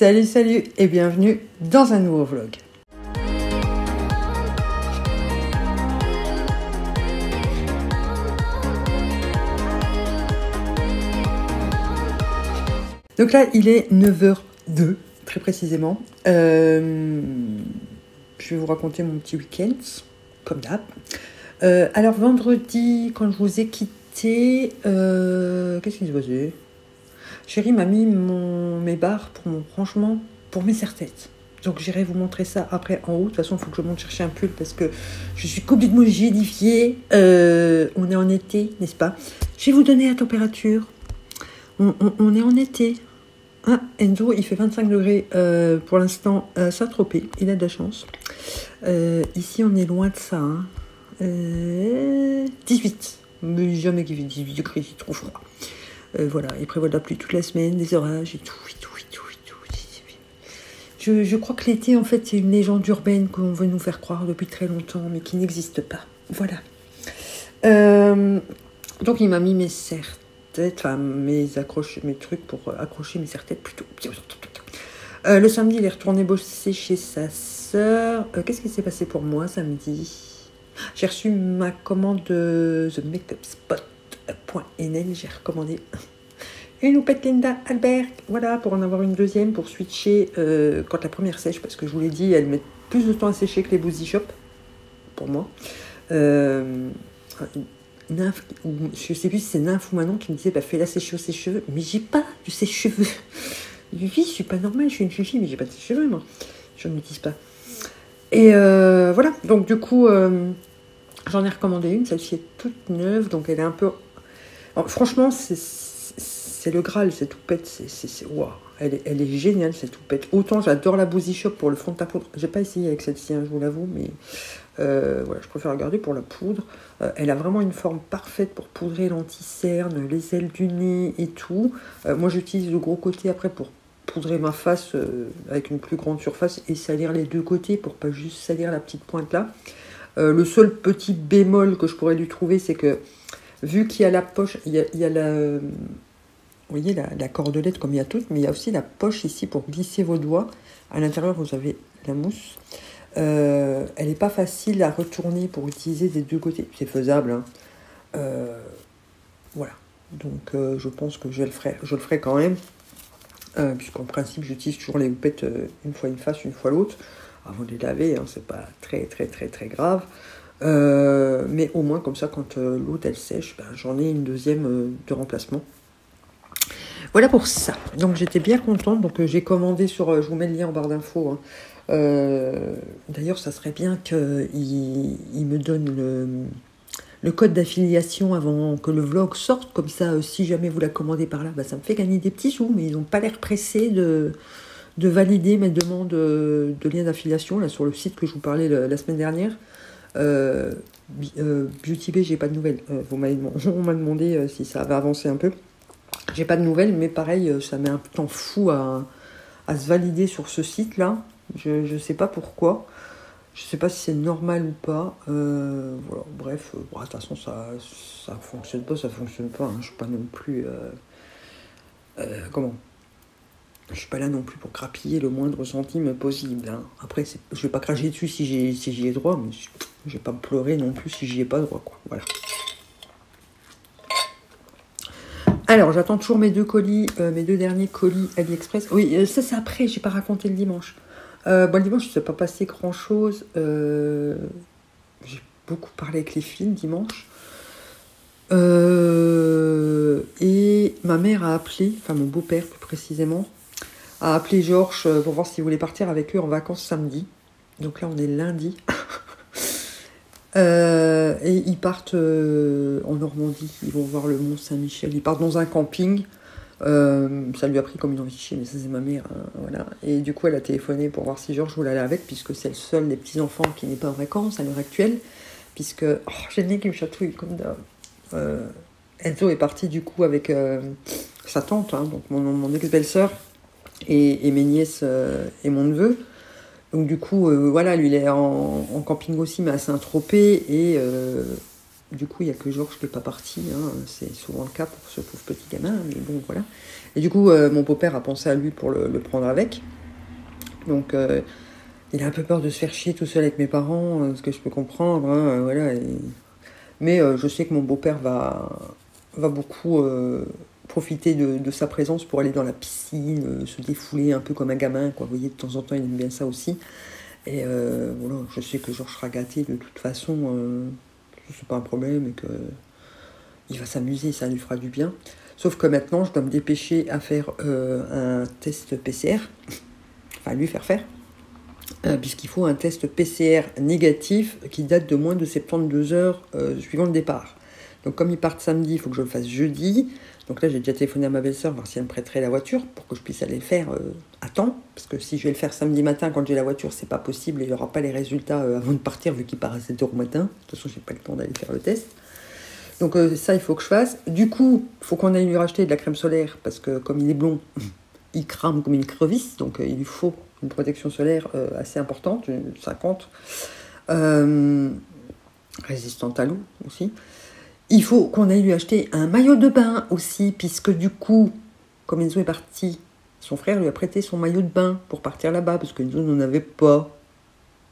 Salut, salut et bienvenue dans un nouveau vlog. Donc là, il est 9h02, très précisément. Euh, je vais vous raconter mon petit week-end, comme d'hab. Euh, alors, vendredi, quand je vous ai quitté, euh, qu'est-ce qui se passait Chérie m'a mis mon, mes barres pour mon rangement, pour mes serre-têtes. Donc j'irai vous montrer ça après en haut. De toute façon, il faut que je monte chercher un pull parce que je suis complètement gélifiée. on est en été, n'est-ce pas? Je vais vous donner la température. on est en été. Ah, Enzo, il fait 25 degrés euh, pour l'instant à Saint-Tropez. Il a de la chance. Euh, ici, on est loin de ça. 18. Hein. Euh, Mais jamais qu'il fait 18 degrés, c'est trop froid. Voilà, il prévoit de la pluie toute la semaine, des orages et tout, et tout, et tout, et tout. Je, crois que l'été, en fait, c'est une légende urbaine qu'on veut nous faire croire depuis très longtemps, mais qui n'existe pas. Voilà. donc, il m'a mis mes certes enfin mes mes trucs pour accrocher mes serre-têtes plutôt. Euh, le samedi, il est retourné bosser chez sa sœur. Euh, qu'est-ce qui s'est passé pour moi samedi? J'ai reçu ma commande de The Makeup Spot.nl. J'ai recommandé une houppette Linda Albert. Voilà, pour en avoir une deuxième, pour switcher euh, quand la première sèche, parce que je vous l'ai dit, elle met plus de temps à sécher que les Boozy Shop, pour moi. Euh, ou je sais plus si c'est nymphe ou Manon qui me disait bah, fais-la sécher ses cheveux. Mais j'ai pas de ses cheveux. Oui, je suis pas normale, je suis une fille, mais j'ai pas de ses cheveux, moi. Je ne m'utilise pas. Et euh, voilà, donc du coup, euh, j'en ai recommandé une. Celle-ci est toute neuve, donc elle est un peu. Franchement, c'est le Graal, cette toupette. C'est. Waouh! Elle est, géniale cette toupette. Autant j'adore la Boozy Shop pour le fond de ta poudre. J'ai pas essayé avec celle-ci, hein, je vous l'avoue, mais euh, voilà, je préfère regarder pour la poudre. Euh, elle a vraiment une forme parfaite pour poudrer l'anti-cerne, les ailes du nez et tout. Euh, moi j'utilise le gros côté après pour poudrer ma face avec une plus grande surface et salir les deux côtés pour pas juste salir la petite pointe là. le seul petit bémol que je pourrais lui trouver, c'est que vu qu'il y a la poche, il y a la vous voyez la, cordelette comme il y a toutes, mais il y a aussi la poche ici pour glisser vos doigts. À l'intérieur, vous avez la mousse. Euh, elle n'est pas facile à retourner pour utiliser des deux côtés. C'est faisable. Hein. Euh, voilà. Donc euh, je pense que je le ferai, je le ferai quand même. Puisqu'en principe, j'utilise toujours les houpettes une fois une face, une fois l'autre. Avant de les laver, hein, c'est pas très très très très grave. Mais au moins comme ça, quand l'autre elle sèche, ben, j'en ai une deuxième de remplacement. Voilà pour ça. Donc j'étais bien contente. Donc euh, j'ai commandé sur, euh, je vous mets le lien en barre d'infos. Hein. Euh, d'ailleurs, ça serait bien qu'il il me donne le, code d'affiliation avant que le vlog sorte. Comme ça, si jamais vous la commandez par là, bah, ça me fait gagner des petits sous. Mais ils n'ont pas l'air pressés de, de valider mes demandes de lien d'affiliation sur le site que je vous parlais la, semaine dernière. Euh, Beauty j'ai pas de nouvelles. on m'a demandé si ça avait avancé un peu. J'ai pas de nouvelles, mais pareil, euh, ça met un temps fou à, se valider sur ce site-là. Je ne sais pas pourquoi. Je sais pas si c'est normal ou pas. Euh, voilà, bref, euh, de toute façon, ça, ça fonctionne pas, ça fonctionne pas. Hein. Je suis pas non plus. comment? Je suis pas là non plus pour crapiller le moindre centime possible. Hein. Après, je vais pas cracher dessus si j'y si ai droit, je vais pas pleurer non plus si j'y ai pas droit. Quoi. Voilà. Alors, j'attends toujours mes deux colis, euh, mes deux derniers colis AliExpress. Oui, euh, ça c'est après, j'ai pas raconté le dimanche. Euh, bon, le dimanche, il ne s'est pas passé grand chose. j'ai beaucoup parlé avec les filles dimanche. et ma mère a appelé, enfin mon beau-père plus précisément, a appelé Georges pour voir s'il voulait partir avec eux en vacances samedi. Donc là, on est lundi. Euh, et ils partent euh, en Normandie, ils vont voir le Mont Saint-Michel. Ils partent dans un camping. Euh, ça lui a pris comme une envie mais ça c'est ma mère. Hein, voilà. Et du coup, elle a téléphoné pour voir si Georges voulait aller avec, puisque c'est le seul des petits-enfants qui n'est pas en vacances à l'heure actuelle. Puisque, oh, j'ai le nez qui me chatouille comme d'hab. Enzo est parti du coup avec sa tante, hein, donc mon, mon ex-belle-sœur, et, et, mes nièces et mon neveu. Donc du coup, euh, voilà, lui il est en, camping aussi, mais à Saint-Tropez, et, euh, du coup, il n'y a que Georges qui n'est pas parti. Hein. C'est souvent le cas pour ce pauvre petit gamin, mais bon, voilà. Et du coup, mon beau-père a pensé à lui pour le, prendre avec. Donc, il a un peu peur de se faire chier tout seul avec mes parents, ce que je peux comprendre. Hein, voilà. Mais je sais que mon beau-père va, va beaucoup profiter de, sa présence pour aller dans la piscine, se défouler un peu comme un gamin. Quoi. Vous voyez, de temps en temps, il aime bien ça aussi. Et euh, voilà, je sais que Georges sera gâté de toute façon, euh, c'est pas un problème et que il va s'amuser, ça lui fera du bien. Sauf que maintenant, je dois me dépêcher à faire euh, un test PCR, enfin lui faire faire, puisqu'il faut un test PCR négatif qui date de moins de 72 heures suivant le départ. Donc comme ils partent samedi, il faut que je le fasse jeudi. Donc là, j'ai déjà téléphoné à ma belle-sœur, voir si elle me prêterait la voiture pour que je puisse aller le faire euh, à temps. Parce que si je vais le faire samedi matin, quand j'ai la voiture, c'est pas possible et il n'y aura pas les résultats euh, avant de partir, vu qu'il part à 7h au matin. De toute façon, j'ai pas le temps d'aller faire le test. Donc euh, ça, il faut que je fasse. Du coup, il faut qu'on aille lui racheter de la crème solaire, parce que comme il est blond, il crame comme une crevisse. Donc il lui faut une protection solaire assez importante, une 50. résistante à l'eau aussi. Il faut qu'on aille lui acheter un maillot de bain aussi, puisque du coup, comme Enzo est parti, son frère lui a prêté son maillot de bain pour partir là-bas, parce que Enzo n'en avait pas.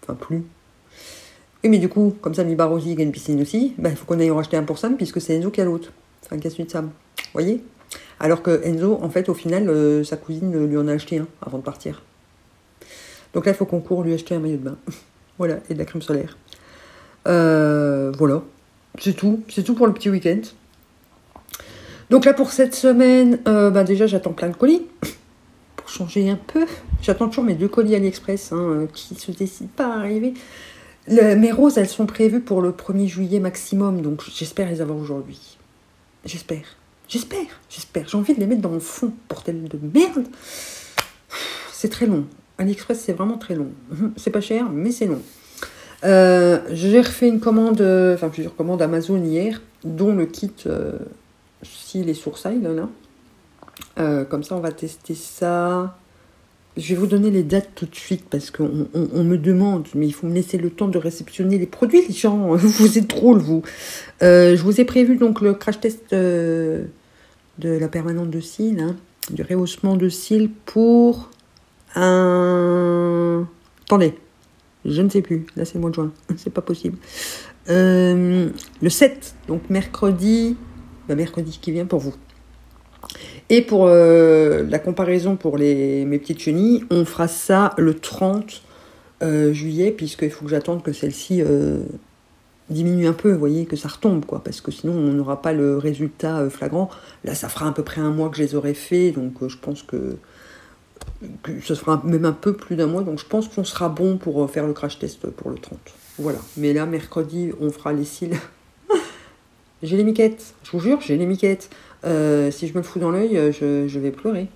Enfin, plus. Oui, mais du coup, comme Sam Barosi il a une piscine aussi, bah, il faut qu'on aille en racheter un pour Sam, puisque c'est Enzo qui a l'autre. Qui a celui de Sam. Vous voyez? Alors que Enzo, en fait, au final, euh, sa cousine lui en a acheté un avant de partir. Donc là, il faut qu'on court lui acheter un maillot de bain. voilà, et de la crème solaire. Euh, voilà. C'est tout, c'est tout pour le petit week-end. Donc là pour cette semaine, euh, bah, déjà j'attends plein de colis pour changer un peu. J'attends toujours mes deux colis AliExpress hein, euh, qui se décident pas à arriver. mes roses, elles sont prévues pour le 1er juillet maximum, donc j'espère les avoir aujourd'hui. J'espère. J'espère, j'espère. J'ai envie de les mettre dans mon fond, bordel de merde. C'est très long. AliExpress, c'est vraiment très long. C'est pas cher, mais c'est long. Euh, j'ai refait une commande, euh, enfin plusieurs commandes Amazon hier, dont le kit euh, s'il est sourcil là. Euh, comme ça, on va tester ça. Je vais vous donner les dates tout de suite parce qu'on on, me demande, mais il faut me laisser le temps de réceptionner les produits, les gens. Vous êtes drôles, vous. je vous ai prévu donc le crash test de la permanente de cils, hein, du rehaussement de cils pour un. Attendez, je ne sais plus. Là, c'est le mois de juin. C'est pas possible. Euh, le 7, donc mercredi, bah, mercredi qui vient pour vous. Et pour euh, la comparaison pour les, mes petites chenilles, on fera ça le 30 euh, juillet, puisqu'il faut que j'attende que celle-ci diminue un peu, vous voyez, que ça retombe, quoi, parce que sinon on n'aura pas le résultat flagrant. Là, ça fera à peu près un mois que je les aurai fait, donc je pense que ce sera même un peu plus d'un mois, donc je pense qu'on sera bon pour euh, faire le crash test pour le 30. Voilà. Mais là, mercredi, on fera les cils. j'ai les miquettes, je vous jure, j'ai les miquettes. Euh, si je me le fous dans l'œil, euh, je, vais pleurer.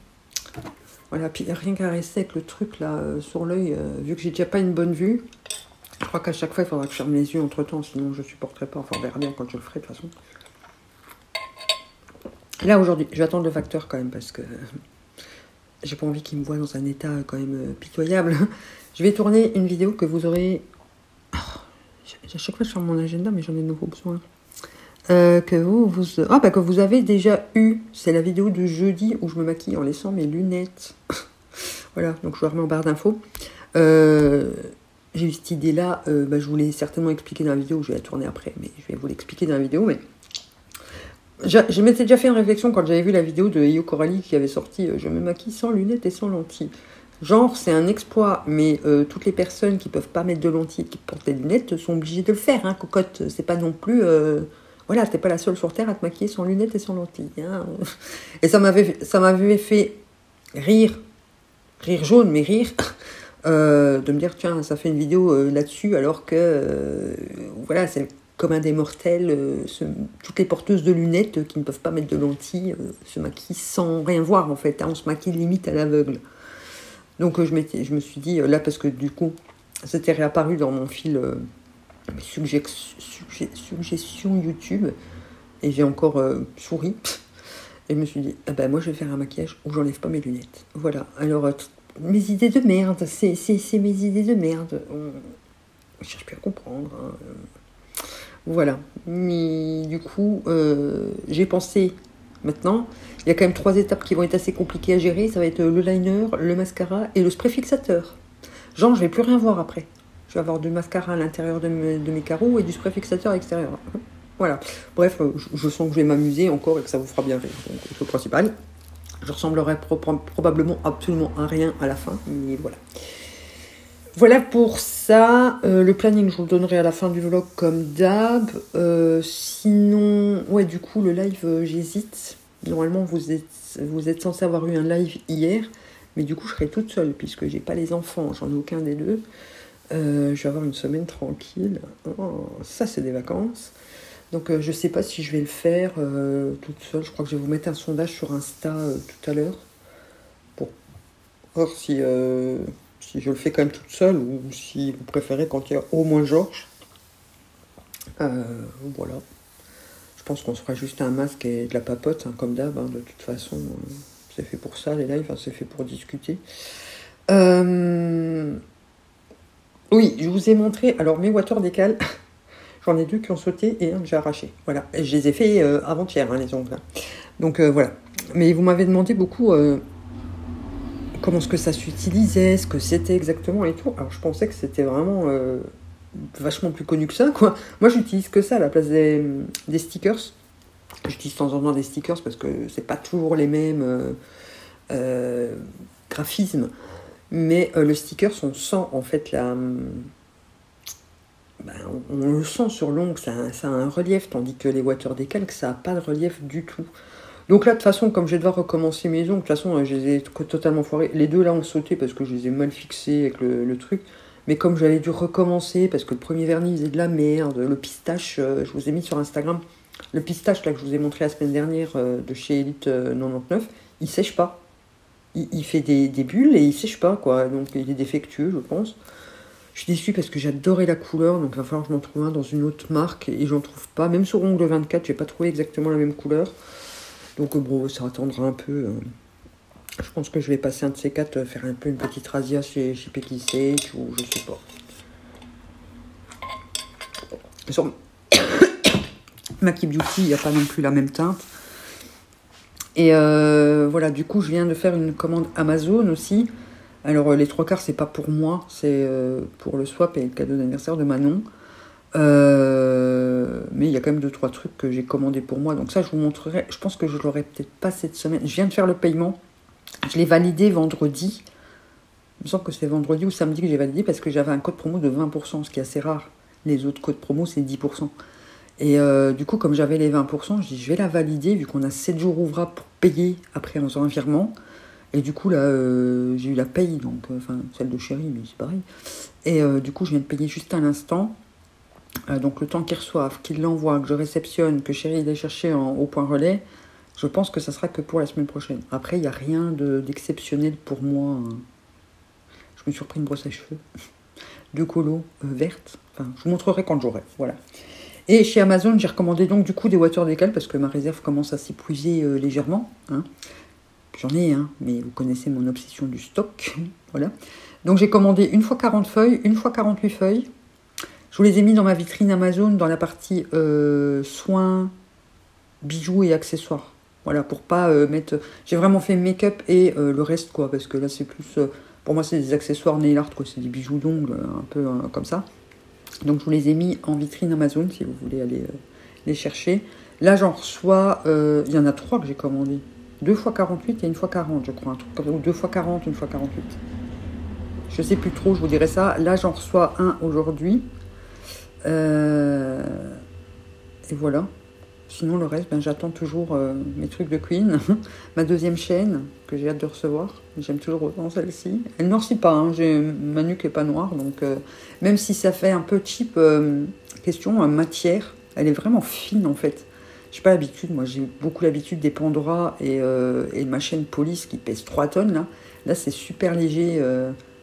Voilà, puis rien qu'à rester avec le truc là sur l'œil, vu que j'ai déjà pas une bonne vue, je crois qu'à chaque fois il faudra que je ferme les yeux entre temps, sinon je supporterai pas. Enfin, on verra bien quand je le ferai de toute façon. Là aujourd'hui, je vais attendre le facteur quand même parce que j'ai pas envie qu'il me voit dans un état quand même euh, pitoyable. je vais tourner une vidéo que vous aurez. Oh, à chaque fois, je mon agenda, mais j'en ai de nouveau besoin. Euh, que vous, vous... Ah, bah, que vous avez déjà eu. C'est la vidéo de jeudi où je me maquille en laissant mes lunettes. voilà, donc je vous remets en barre d'infos. Euh, j'ai eu cette idée-là. Bah, je vous l'ai certainement expliqué dans la vidéo. Je vais la tourner après, mais je vais vous l'expliquer dans la vidéo. Mais je, m'étais déjà fait une réflexion quand j'avais vu la vidéo de Io Coralie qui avait sorti euh, Je me maquille sans lunettes et sans lentilles. Genre, c'est un exploit, mais euh, toutes les personnes qui peuvent pas mettre de lentilles et qui portent des lunettes sont obligées de le faire. Hein, cocotte, c'est pas non plus. Euh, voilà, t'es pas la seule sur Terre à te maquiller sans lunettes et sans lentilles. Hein. Et ça m'avait, ça m'avait fait rire, rire jaune, mais rire, de me dire tiens, ça fait une vidéo là-dessus, alors que voilà, c'est comme un des mortels, euh, toutes les porteuses de lunettes qui ne peuvent pas mettre de lentilles euh, se maquillent sans rien voir en fait. Hein. on se maquille limite à l'aveugle. Donc euh, je, me suis dit, là parce que du coup, c'était réapparu dans mon fil suggestion YouTube et j'ai encore souri. Et je me suis dit, ah ben moi je vais faire un maquillage où j'enlève pas mes lunettes. Voilà. Alors, mes idées de merde, c'est mes idées de merde. On... Je cherche plus à comprendre. Hein. Voilà. Mais du coup, euh, j'ai pensé maintenant, il y a quand même trois étapes qui vont être assez compliquées à gérer. Ça va être le liner, le mascara et le spray fixateur. Genre, je vais plus rien voir après. Je vais avoir du mascara à l'intérieur de, mes carreaux et du spray fixateur à l'extérieur. Voilà. Bref, euh, je, sens que je vais m'amuser encore et que ça vous fera bien rire. Donc, c'est le principal. Je ressemblerai probablement absolument à rien à la fin, mais voilà. Voilà pour ça. Euh, le planning, je vous le donnerai à la fin du vlog comme d'hab. Euh, sinon, ouais, du coup, le live, euh, j'hésite. Normalement, vous êtes, vous censé avoir eu un live hier, mais du coup, je serai toute seule puisque j'ai pas les enfants, j'en ai aucun des deux. je vais avoir une semaine tranquille. Oh, ça, c'est des vacances. Donc, je sais pas si je vais le faire toute seule. Je crois que je vais vous mettre un sondage sur Insta tout à l'heure pour voir si si je le fais quand même toute seule ou si vous préférez quand il y a au moins Georges. Euh, voilà. Je pense qu'on se fera juste un masque et de la papote, hein, comme d'hab. Hein, de toute façon, euh, c'est fait pour ça, les lives, hein, c'est fait pour discuter. Euh, oui, je vous ai montré. Alors, mes water décales, j'en ai deux qui ont sauté et un que j'ai arraché. Voilà. Je les ai fait avant-hier, les ongles. Donc, voilà. Mais vous m'avez demandé beaucoup comment ce que ça s'utilisait, ce que c'était exactement et tout. Alors je pensais que c'était vraiment euh, vachement plus connu que ça, quoi. Moi j'utilise que ça à la place des, stickers. J'utilise de temps en temps des stickers parce que c'est pas toujours les mêmes euh, euh, graphismes. Mais le sticker, on sent en fait la. Ben, on, le sent sur l'ongle, ça, a un relief, tandis que les water décalques, ça n'a pas de relief du tout. Donc là, de toute façon, comme je vais devoir recommencer mes ongles, de toute façon, euh, je les ai totalement foirés. Les deux là ont sauté parce que je les ai mal fixés avec le, truc. Mais comme j'avais dû recommencer parce que le premier vernis faisait de la merde, le pistache, euh, je vous ai mis sur Instagram, le pistache là que je vous ai montré la semaine dernière euh, de chez Elite 99, il sèche pas. Il, fait des, bulles et il sèche pas quoi. Donc il est défectueux, je pense. Je suis déçue parce que j'adorais la couleur, donc il va falloir que je m'en trouve un dans une autre marque et j'en trouve pas. Même sur Ongle 24, je n'ai pas trouvé exactement la même couleur. Donc bon, ça attendra un peu. Hein. Je pense que je vais passer un de ces quatre, euh, faire un peu une petite razzia chez, chez ou je sais pas. Sur Maki Beauty, il n'y a pas non plus la même teinte. Et euh, voilà, du coup, je viens de faire une commande Amazon aussi. Alors, euh, les trois quarts, c'est pas pour moi, c'est pour le swap et le cadeau d'anniversaire de Manon. Euh, mais il y a quand même deux trois trucs que j'ai commandé pour moi. Donc ça, je vous montrerai. Je pense que je l'aurai peut-être pas cette semaine. Je viens de faire le paiement. Je l'ai validé vendredi. Il me semble que c'est vendredi ou samedi que j'ai validé parce que j'avais un code promo de 20%, ce qui est assez rare. Les autres codes promo, c'est 10%. Et euh, du coup, comme j'avais les 20%, je dis je vais la valider vu qu'on a 7 jours ouvrables pour payer après en un virement. Et du coup, là, euh, j'ai eu la paye, donc, enfin, celle de chérie, mais c'est pareil. Et du coup, je viens de payer juste à l'instant. Euh, donc le temps qu'ils reçoivent, qu'ils l'envoient, que je réceptionne, que chérie aille chercher au point relais, je pense que ça sera que pour la semaine prochaine. Après, il n'y a rien d'exceptionnel pour moi. Hein. Je me suis repris une brosse à cheveux, deux colos euh, vertes. Je vous montrerai quand j'aurai. Voilà. Et chez Amazon, j'ai recommandé donc du coup des water décales parce que ma réserve commence à s'épuiser euh, légèrement. Hein. J'en ai, hein, mais vous connaissez mon obsession du stock. voilà. Donc j'ai commandé une fois 40 feuilles, une fois 48 feuilles. Je vous les ai mis dans ma vitrine Amazon dans la partie euh, soins, bijoux et accessoires. Voilà, pour pas euh, mettre. J'ai vraiment fait make-up et euh, le reste, quoi, parce que là, c'est plus. pour moi, c'est des accessoires nail art, quoi, c'est des bijoux d'ongles, un peu comme ça. Donc, je vous les ai mis en vitrine Amazon si vous voulez aller les chercher. Là, j'en reçois. Il y en a trois que j'ai commandé. Deux fois 48 et une fois 40, je crois. Un truc Ou deux fois 40, une fois 48. Je sais plus trop, je vous dirai ça. Là, j'en reçois un aujourd'hui. Euh, et voilà. Sinon, le reste, ben, j'attends toujours euh, mes trucs de Queen. Ma deuxième chaîne, que j'ai hâte de recevoir. J'aime toujours autant celle-ci. Elle noircit pas, hein. ma nuque n'est pas noire. Donc, euh, même si ça fait un peu cheap, question matière, elle est vraiment fine en fait. J'ai pas l'habitude, moi j'ai beaucoup l'habitude des Pandora et, et, ma chaîne Police qui pèse 3 tonnes. Là, là c'est super léger.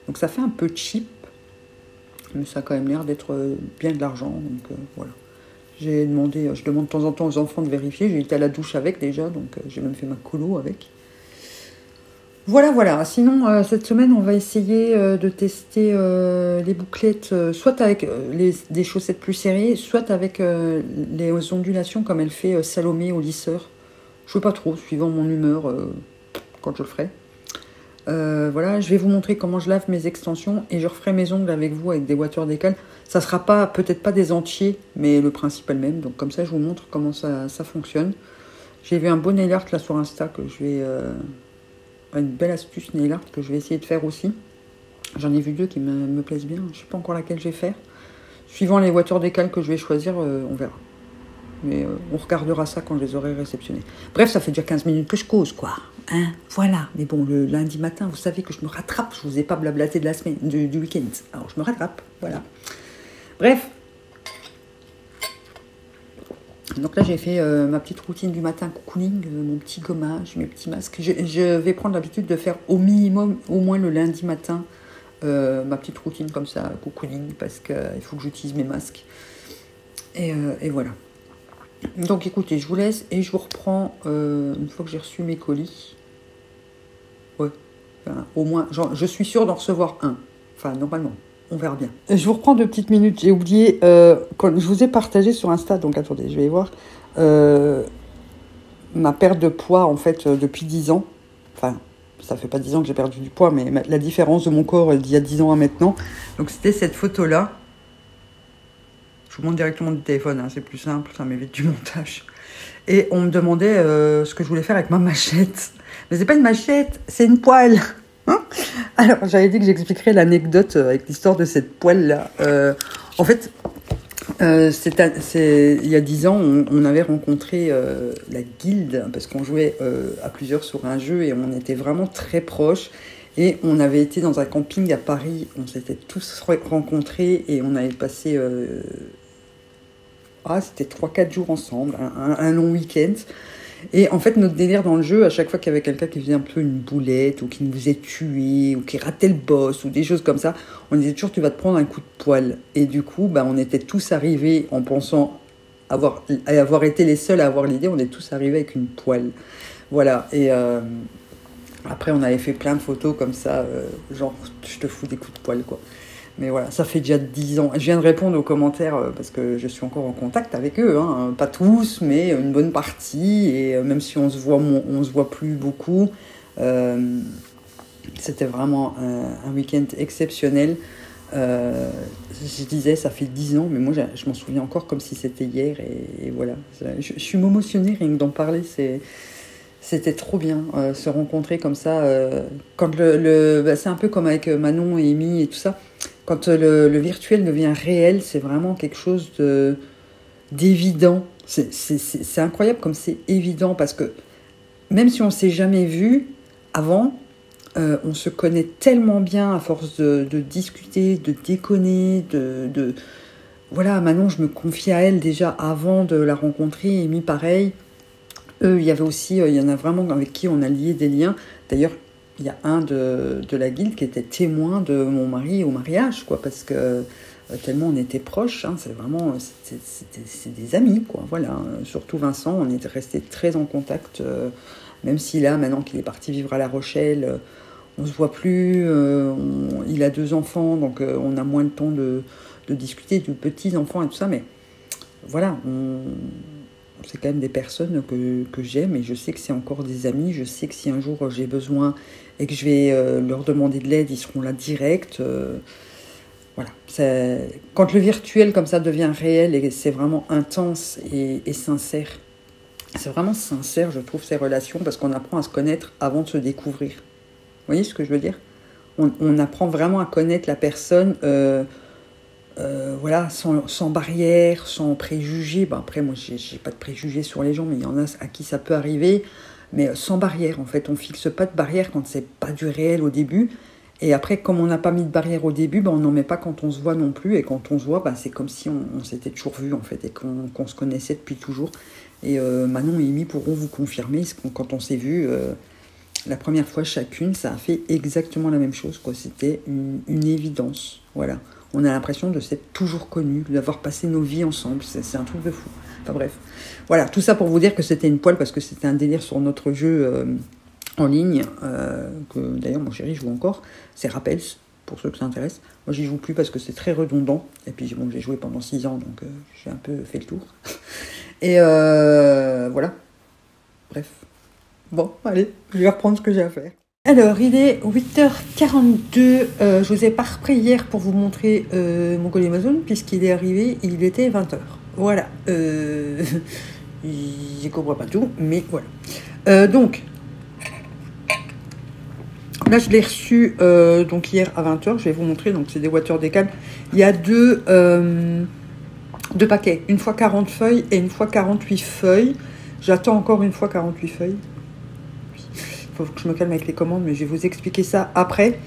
donc ça fait un peu cheap mais ça a quand même l'air d'être euh, bien de l'argent. Euh, voilà. J'ai demandé, euh, je demande de temps en temps aux enfants de vérifier. J'ai été à la douche avec déjà, donc j'ai même fait ma colo avec. Voilà, voilà. Sinon, cette semaine, on va essayer de tester les bouclettes, soit avec des chaussettes plus serrées, soit avec les ondulations comme elle fait Salomé au lisseur. Je ne sais pas trop, suivant mon humeur, quand je le ferai. Voilà, je vais vous montrer comment je lave mes extensions et je referai mes ongles avec vous avec des water décales. Ça sera pas, peut-être pas des entiers, mais le principe est le même. Donc comme ça, je vous montre comment ça, fonctionne. J'ai vu un beau nail art là sur Insta que je vais une belle astuce nail art que je vais essayer de faire aussi. J'en ai vu deux qui me, plaisent bien. Je ne sais pas encore laquelle je vais faire. Suivant les voitures décales que je vais choisir, euh, on verra. Mais euh, on regardera ça quand je les aurai réceptionnées. Bref, ça fait déjà 15 minutes que je cause, quoi. Hein voilà. Mais bon, le lundi matin, vous savez que je me rattrape. Je vous ai pas blablaté de la semaine, du, week-end. Alors, je me rattrape. Voilà. Bref, donc là, j'ai fait euh, ma petite routine du matin, cocooning, euh, mon petit gommage, mes petits masques. Je, vais prendre l'habitude de faire au minimum, au moins le lundi matin, ma petite routine comme ça, cocooning, parce qu'il faut que j'utilise mes masques. Et, voilà. Donc écoutez, je vous laisse et je vous reprends une fois que j'ai reçu mes colis. Ouais, au moins, je suis sûre d'en recevoir un. Enfin, normalement on verra bien. Je vous reprends deux petites minutes. J'ai oublié, euh, quand je vous ai partagé sur Insta, donc attendez, je vais voir, euh, ma perte de poids, en fait, euh, depuis 10 ans. Enfin, ça fait pas 10 ans que j'ai perdu du poids, mais la différence de mon corps d'il y a 10 ans à maintenant. Donc c'était cette photo-là. Je vous montre directement du téléphone, hein, c'est plus simple, ça m'évite du montage. Et on me demandait ce que je voulais faire avec ma machette. Mais c'est pas une machette, c'est une poêle. Hein Alors, j'avais dit que j'expliquerais l'anecdote euh, avec l'histoire de cette poêle-là. Euh, en fait, euh, il y a dix ans, on, avait rencontré la guilde parce qu'on jouait à plusieurs sur un jeu et on était vraiment très proches. Et on avait été dans un camping à Paris, on s'était tous rencontrés et on avait passé. Ah, c'était 3-4 jours ensemble, un long week-end. Et en fait, notre délire dans le jeu, à chaque fois qu'il y avait quelqu'un qui faisait un peu une boulette, ou qui nous faisait tuer, ou qui ratait le boss, ou des choses comme ça, on disait toujours tu vas te prendre un coup de poil. Et du coup, bah, on était tous arrivés en pensant avoir, avoir été les seuls à avoir l'idée, on est tous arrivés avec une poêle. Voilà. Et euh, après, on avait fait plein de photos comme ça, euh, genre je te fous des coups de poil, quoi. Mais voilà, ça fait déjà 10 ans. Je viens de répondre aux commentaires euh, parce que je suis encore en contact avec eux. Hein. Pas tous, mais une bonne partie. Et euh, même si on se voit, on se voit plus beaucoup, euh, c'était vraiment un, week-end exceptionnel. je disais, ça fait 10 ans, mais moi je, m'en souviens encore comme si c'était hier. Et, voilà, je, suis m'émotionner rien que d'en parler. C'était trop bien se rencontrer comme ça. quand le, bah, c'est un peu comme avec Manon et Amy et tout ça quand euh, le, virtuel devient réel, c'est vraiment quelque chose de d'évident. C'est incroyable comme c'est évident parce que même si on ne s'est jamais vu avant, euh, on se connaît tellement bien à force de, discuter, de déconner, de, Voilà, Manon, je me confie à elle déjà avant de la rencontrer, Amy pareil. Eux, il y avait aussi, euh, il y en a vraiment avec qui on a lié des liens. D'ailleurs, il y a un de, de, la guilde qui était témoin de mon mari au mariage, quoi, parce que euh, tellement on était proches, hein, c'est vraiment, c'est des amis, quoi, voilà. Surtout Vincent, on est resté très en contact, euh, même si là, maintenant qu'il est parti vivre à La Rochelle, euh, on se voit plus, il a deux enfants, donc on a moins le temps de, de discuter de petits enfants et tout ça, mais voilà, on c'est quand même des personnes que, que j'aime et je sais que c'est encore des amis. Je sais que si un jour j'ai besoin et que je vais euh, leur demander de l'aide, ils seront là direct. Euh, voilà. Quand le virtuel comme ça devient réel et c'est vraiment intense et, sincère, c'est vraiment sincère, je trouve, ces relations parce qu'on apprend à se connaître avant de se découvrir. Vous voyez ce que je veux dire? On, apprend vraiment à connaître la personne. Euh, euh, voilà, sans, barrière, sans préjugés. Ben après, moi, j'ai pas de préjugés sur les gens, mais il y en a à qui ça peut arriver. Mais euh, sans barrière, en fait, on fixe pas de barrière quand c'est pas du réel au début. Et après, comme on n'a pas mis de barrière au début, ben on n'en met pas quand on se voit non plus. Et quand on se voit, ben c'est comme si on, s'était toujours vu, en fait, et qu'on se connaissait depuis toujours. Et euh, Manon et Amy pourront vous confirmer, quand on s'est vu la première fois chacune, ça a fait exactement la même chose. C'était une évidence. Voilà on a l'impression de s'être toujours connus, d'avoir passé nos vies ensemble. C'est un truc de fou. Enfin bref. Voilà, tout ça pour vous dire que c'était une poêle parce que c'était un délire sur notre jeu euh, en ligne, que d'ailleurs mon chéri joue encore, c'est Rappels, pour ceux que ça intéresse. Moi j'y joue plus parce que c'est très redondant, et puis bon, j'ai joué pendant 6 ans, donc j'ai un peu fait le tour. Et voilà. Bref. Bon, allez, je vais reprendre ce que j'ai à faire. Alors, il est 8h42. Euh, je vous ai pas repris hier pour vous montrer euh, mon colis Amazon, puisqu'il est arrivé, il était 20h. Voilà. Euh, je comprends pas tout, mais voilà. Euh, donc, là, je l'ai reçu donc hier à 20h. Je vais vous montrer. Donc, c'est des water décal. Il y a deux, deux paquets. Une fois 40 feuilles et une fois 48 feuilles. J'attends encore une fois 48 feuilles je me calme avec les commandes, mais je vais vous expliquer ça après.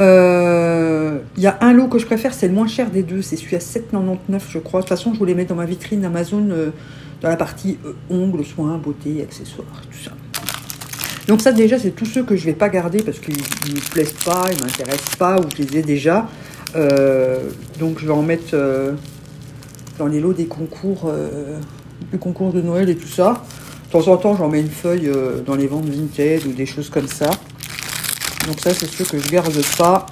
Il euh, y a un lot que je préfère, c'est le moins cher des deux, c'est celui à 7,99 je crois. De toute façon, je vous les mets dans ma vitrine Amazon, euh, dans la partie euh, ongles, soins, beauté, accessoires, tout ça. Donc ça déjà, c'est tous ceux que je vais pas garder parce qu'ils ne me plaisent pas, ils m'intéressent pas, ou je les ai déjà. donc je vais en mettre dans les lots des concours, du concours de Noël et tout ça. De temps en temps, j'en mets une feuille euh, dans les ventes vintage ou des choses comme ça. Donc ça, c'est ceux que je garde pas.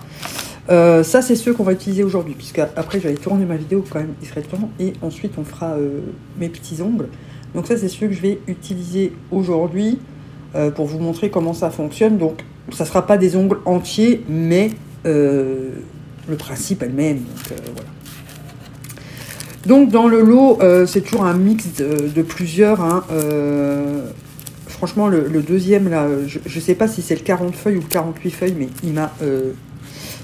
Euh, ça, c'est ceux qu'on va utiliser aujourd'hui, puisque après, j'allais tourner ma vidéo quand même, il serait temps. Et ensuite, on fera euh, mes petits ongles. Donc ça, c'est ceux que je vais utiliser aujourd'hui pour vous montrer comment ça fonctionne. Donc, ça sera pas des ongles entiers, mais le principe elle même. Donc, voilà. Donc dans le lot, euh, c'est toujours un mix de, plusieurs. Hein. Euh, franchement, le, deuxième, là, je ne sais pas si c'est le 40 feuilles ou le 48 feuilles, mais il m'a euh,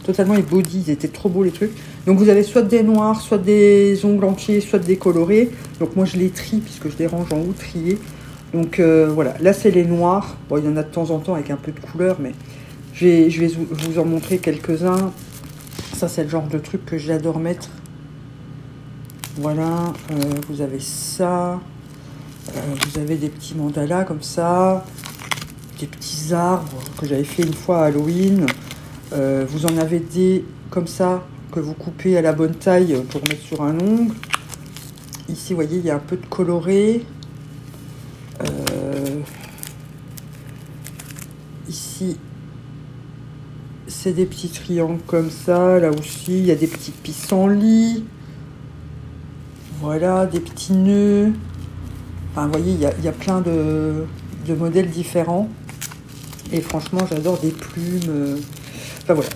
totalement body, ils étaient trop beaux les trucs. Donc vous avez soit des noirs, soit des ongles entiers, soit des colorés. Donc moi je les trie, puisque je les range en haut triés. Donc voilà, là c'est les noirs. Bon, il y en a de temps en temps avec un peu de couleur, mais je vais, je vais vous en montrer quelques-uns. Ça c'est le genre de truc que j'adore mettre voilà, euh, vous avez ça. Euh, vous avez des petits mandalas comme ça. Des petits arbres que j'avais fait une fois à Halloween. Euh, vous en avez des comme ça que vous coupez à la bonne taille pour mettre sur un ongle. Ici, vous voyez, il y a un peu de coloré. ici, c'est des petits triangles comme ça. Là aussi, il y a des petits pissenlits. Voilà, des petits nœuds. Enfin, vous voyez, il y a, plein de, modèles différents. Et franchement, j'adore des plumes. Euh, enfin voilà,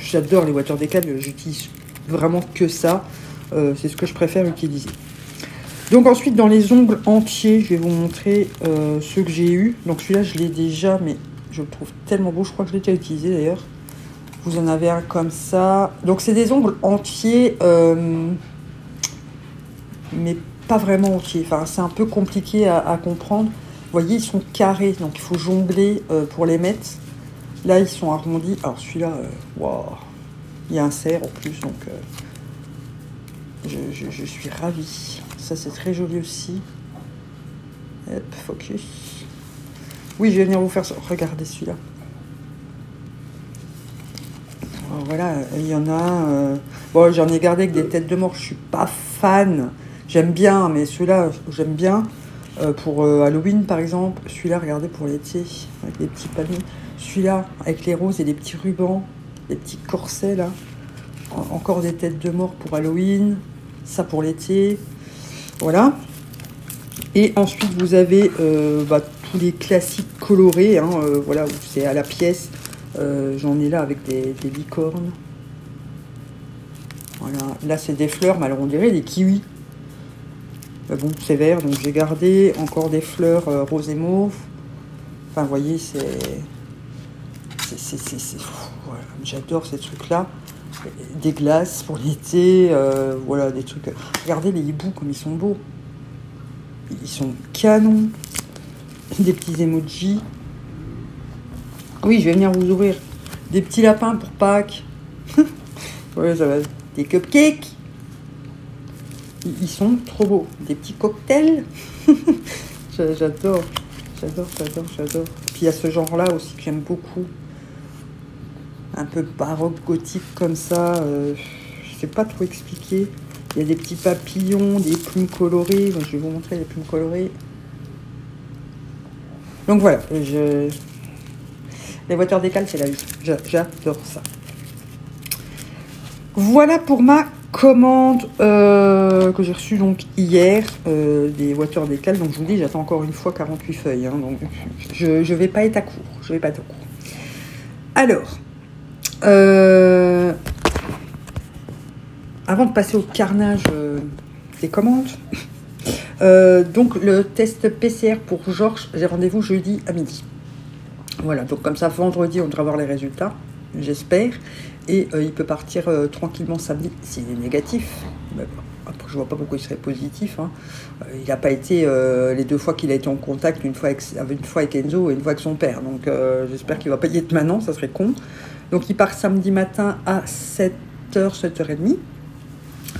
j'adore les voitures décales. J'utilise vraiment que ça. Euh, c'est ce que je préfère utiliser. Donc ensuite, dans les ongles entiers, je vais vous montrer euh, ceux que j'ai eu. Donc celui-là, je l'ai déjà, mais je le trouve tellement beau. Je crois que je l'ai déjà utilisé d'ailleurs. Vous en avez un comme ça. Donc c'est des ongles entiers mais pas vraiment entier. Enfin, c'est un peu compliqué à, comprendre. Vous voyez, ils sont carrés, donc il faut jongler euh, pour les mettre. Là, ils sont arrondis. Alors celui-là, euh, il y a un cerf en plus, donc euh, je, suis ravie. Ça, c'est très joli aussi. Hop, focus. Oui, je vais venir vous faire. Regardez celui-là. Voilà, il y en a. bon, j'en ai gardé avec des têtes de mort. Je suis pas fan J'aime bien, mais celui-là, j'aime bien. Euh, pour euh, Halloween, par exemple. Celui-là, regardez, pour l'été, avec des petits palmiers. Celui-là, avec les roses et les petits rubans, les petits corsets, là. encore des têtes de mort pour Halloween. Ça pour l'été. Voilà. Et ensuite, vous avez euh, bah, tous les classiques colorés. Hein, voilà, c'est à la pièce. J'en ai là avec des, des licornes. Voilà. Là, c'est des fleurs, mais alors on dirait des kiwis. Euh, bon, c'est vert, donc j'ai gardé encore des fleurs euh, roses et mauve. Enfin, vous voyez, c'est. J'adore ces trucs-là. Des glaces pour l'été, euh, voilà, des trucs. Regardez les hiboux comme ils sont beaux. Ils sont canons. Des petits emojis. Oui, je vais venir vous ouvrir des petits lapins pour Pâques. ouais, ça va. Des cupcakes. Ils sont trop beaux. Des petits cocktails. j'adore. J'adore, j'adore, j'adore. Puis il y a ce genre-là aussi que j'aime beaucoup. Un peu baroque, gothique comme ça. Euh, je sais pas trop expliquer. Il y a des petits papillons, des plumes colorées. je vais vous montrer les plumes colorées. Donc voilà, je, Les voitures décales, c'est la vie. J'adore ça. Voilà pour ma commande euh, que j'ai reçue donc hier euh, des voitures décales. Donc je vous dis, j'attends encore une fois 48 feuilles. Hein. donc je ne vais pas être à court. Je vais pas être à court. Alors, euh, avant de passer au carnage des commandes, donc le test PCR pour Georges, j'ai rendez-vous jeudi à midi. Voilà, donc comme ça, vendredi, on devrait avoir les résultats, j'espère. Et euh, il peut partir euh, tranquillement samedi s'il est négatif. après, je vois pas pourquoi il serait positif. Hein. Euh, il n'a pas été les deux fois qu'il a été en contact, une fois, avec, une fois avec Enzo et une fois avec son père. Donc j'espère qu'il va pas y être maintenant, ça serait con. Donc il part samedi matin à 7h, 7h30.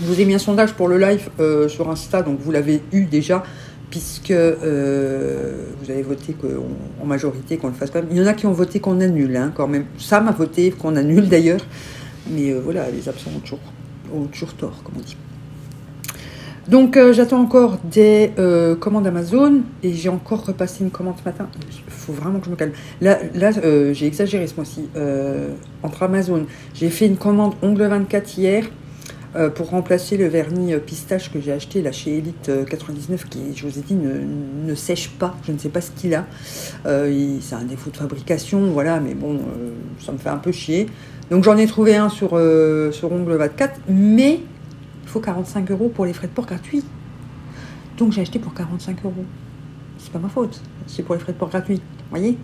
Je vous ai mis un sondage pour le live sur Insta, donc vous l'avez eu déjà puisque euh, vous avez voté en majorité qu'on le fasse pas. Il y en a qui ont voté qu'on annule, hein, quand même. Sam a voté qu'on annule d'ailleurs. Mais euh, voilà, les absents ont toujours, tort, comme on dit. Donc euh, j'attends encore des commandes Amazon et j'ai encore repassé une commande ce matin. Il faut vraiment que je me calme. Là, là j'ai exagéré ce mois-ci. entre Amazon, j'ai fait une commande ongle 24 hier pour remplacer le vernis euh, pistache que j'ai acheté là chez Elite 99 euh, qui, je vous ai dit, ne, sèche pas. Je ne sais pas ce qu'il a. c'est un défaut de fabrication, voilà, mais bon, ça me fait un peu chier. Donc j'en ai trouvé un sur, sur Ongle 24, mais il faut 45 euros pour les frais de port gratuits. Donc j'ai acheté pour 45 euros. C'est pas ma faute, c'est pour les frais de port gratuits. Voyez?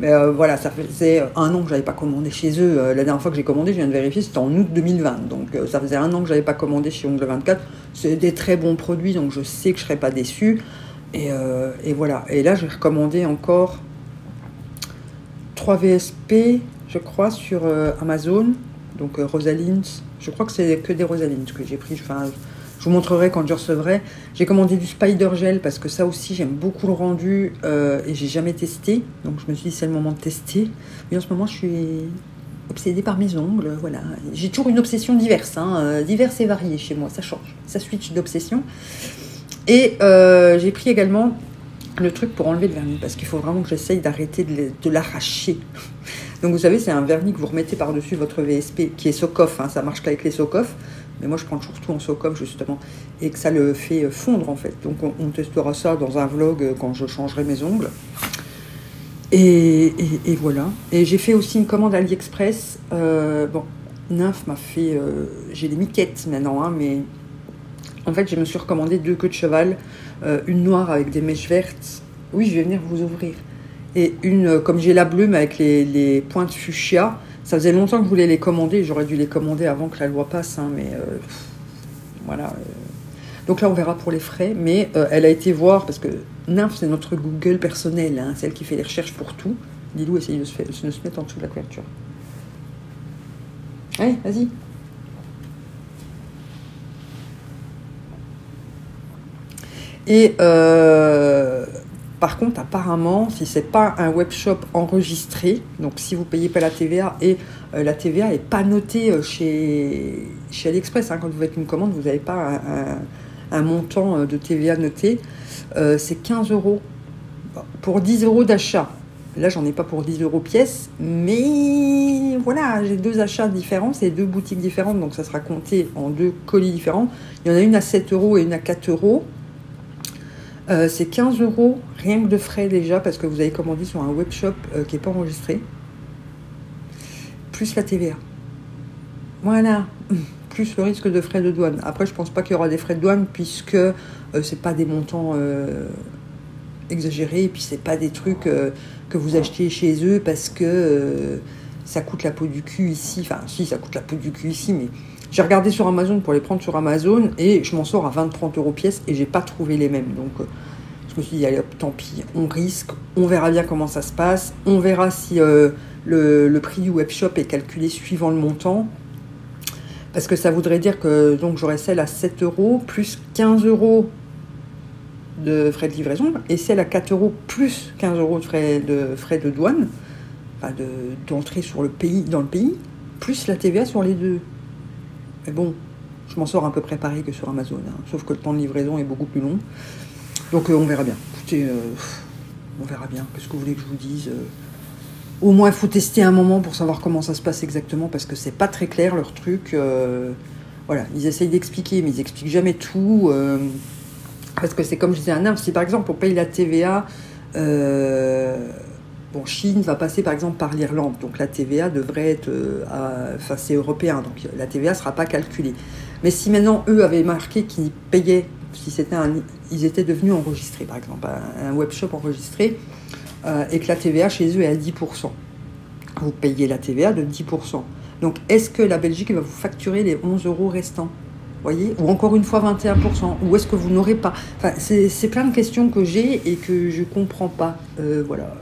Mais euh, voilà, ça faisait un an que je n'avais pas commandé chez eux. Euh, la dernière fois que j'ai commandé, je viens de vérifier, c'était en août 2020. Donc euh, ça faisait un an que je n'avais pas commandé chez Ongle 24. C'est des très bons produits, donc je sais que je serai pas déçu. Et, voilà. Et là, j'ai recommandé encore 3 VSP, je crois, sur Amazon. Donc Rosalines. Je crois que c'est que des Rosalines que j'ai pris. Je vous montrerai quand je recevrai. J'ai commandé du Spider Gel parce que ça aussi, j'aime beaucoup le rendu euh, et j'ai jamais testé. Donc je me suis dit, c'est le moment de tester. Mais en ce moment, je suis obsédée par mes ongles. Voilà. J'ai toujours une obsession diverse, hein, euh, diverse et variée chez moi. Ça change. Ça switch d'obsession. Et euh, j'ai pris également le truc pour enlever le vernis parce qu'il faut vraiment que j'essaye d'arrêter de l'arracher. Donc vous savez, c'est un vernis que vous remettez par-dessus votre VSP qui est Sokoff. Hein, ça marche qu'avec les Sokoff. Mais moi, je prends toujours tout en Sokoff, justement, et que ça le fait fondre, en fait. Donc, on, testera ça dans un vlog euh, quand je changerai mes ongles. Et, voilà. Et j'ai fait aussi une commande AliExpress. Euh, bon, Nymph m'a fait... Euh, j'ai des miquettes maintenant, hein, mais... En fait, je me suis recommandé deux queues de cheval. une noire avec des mèches vertes. Oui, je vais venir vous ouvrir. Et une, comme j'ai la bleue, mais avec les, les pointes fuchsia ça faisait longtemps que je voulais les commander. J'aurais dû les commander avant que la loi passe, hein, mais euh, voilà. Euh. Donc là, on verra pour les frais. Mais euh, elle a été voir, parce que Nymph, c'est notre Google personnel, hein, celle qui fait les recherches pour tout. Dis-nous, essayez de se, de se mettre en dessous de la couverture. Allez, vas-y. Et par contre, apparemment, si c'est pas un webshop enregistré, donc si vous payez pas la TVA et euh, la TVA est pas notée euh, chez, chez AliExpress, hein, quand vous faites une commande, vous n'avez pas un, montant euh, de TVA noté, c'est 15 euros pour 10 euros d'achat. Là, j'en ai pas pour 10 euros pièce, mais voilà, j'ai deux achats différents, c'est deux boutiques différentes, donc ça sera compté en deux colis différents. Il y en a une à 7 euros et une à 4 euros. Euh, c'est 15 euros rien que de frais déjà parce que vous avez commandé sur un webshop euh, qui n'est pas enregistré. Plus la TVA. Voilà. Plus le risque de frais de douane. Après, je pense pas qu'il y aura des frais de douane puisque euh, c'est pas des montants exagérés et puis c'est pas des trucs que vous achetez chez eux parce que ça coûte la peau du cul ici. Enfin, si, ça coûte la peau du cul ici, mais j'ai regardé sur Amazon pour les prendre sur Amazon et je m'en sors à 20-30 euros pièce et j'ai pas trouvé les mêmes. Donc euh, je me suis dit, allez hop, tant pis, on risque, on verra bien comment ça se passe, on verra si euh, le, prix du webshop est calculé suivant le montant. Parce que ça voudrait dire que donc j'aurais celle à 7 euros plus 15 euros de frais de livraison et celle à 4 euros plus 15 euros de frais de, frais de douane, enfin d'entrée sur le pays, dans le pays, plus la TVA sur les deux. Mais bon, je m'en sors un peu préparé que sur Amazon, hein. sauf que le temps de livraison est beaucoup plus long. Donc euh, on verra bien. Écoutez, euh, on verra bien. Qu'est-ce que vous voulez que je vous dise euh, au moins, il faut tester un moment pour savoir comment ça se passe exactement parce que c'est pas très clair leur truc. Voilà, ils essayent d'expliquer, mais ils expliquent jamais tout. Parce que c'est comme je disais à si par exemple on paye la TVA, bon, Chine va passer par exemple par l'Irlande, donc la TVA devrait être, enfin c'est européen, donc la TVA ne sera pas calculée. Mais si maintenant eux avaient marqué qu'ils payaient, si c'était un, ils étaient devenus enregistrés par exemple, un, un webshop enregistré, euh, et que la TVA chez eux est à 10%. Vous payez la TVA de 10%. Donc est-ce que la Belgique va vous facturer les 11 euros restants? Voyez? Ou encore une fois 21% Ou est-ce que vous n'aurez pas? Enfin, C'est plein de questions que j'ai et que je ne comprends pas. Euh, voilà.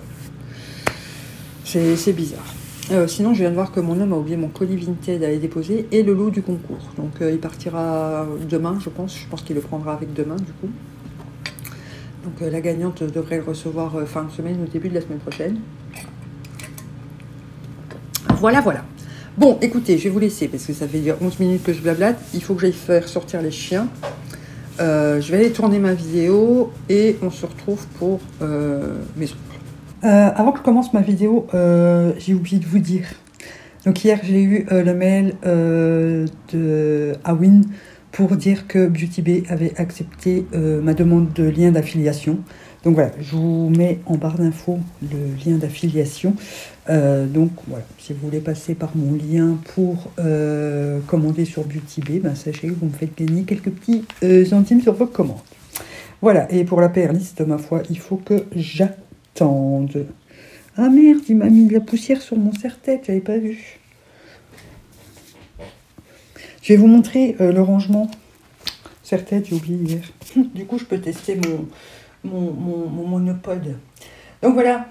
C'est bizarre. Euh, sinon, je viens de voir que mon homme a oublié mon colis Vinted à aller déposer et le lot du concours. Donc, il partira demain, je pense. Je pense qu'il le prendra avec demain, du coup. Donc euh, la gagnante devrait le recevoir euh, fin de semaine ou début de la semaine prochaine. Voilà, voilà. Bon, écoutez, je vais vous laisser parce que ça fait 11 minutes que je blablate. Il faut que j'aille faire sortir les chiens. Euh, je vais aller tourner ma vidéo et on se retrouve pour mes avant que je commence ma vidéo, j'ai oublié de vous dire. Donc hier, j'ai eu le mail de Awin pour dire que Beauty Bay avait accepté euh, ma demande de lien d'affiliation. Donc voilà, je vous mets en barre d'infos le lien d'affiliation. Euh, donc voilà, si vous voulez passer par mon lien pour euh, commander sur Beauty Bay, ben, sachez que vous me faites gagner quelques petits centimes sur vos commandes. Voilà, et pour la liste, ma foi, il faut que j'attende. Ah merde, il m'a mis de la poussière sur mon serre-tête, j'avais pas vu. Je vais vous montrer euh, le rangement. Certaines, j'ai oublié hier. du coup, je peux tester mon, mon, monopode. Donc voilà,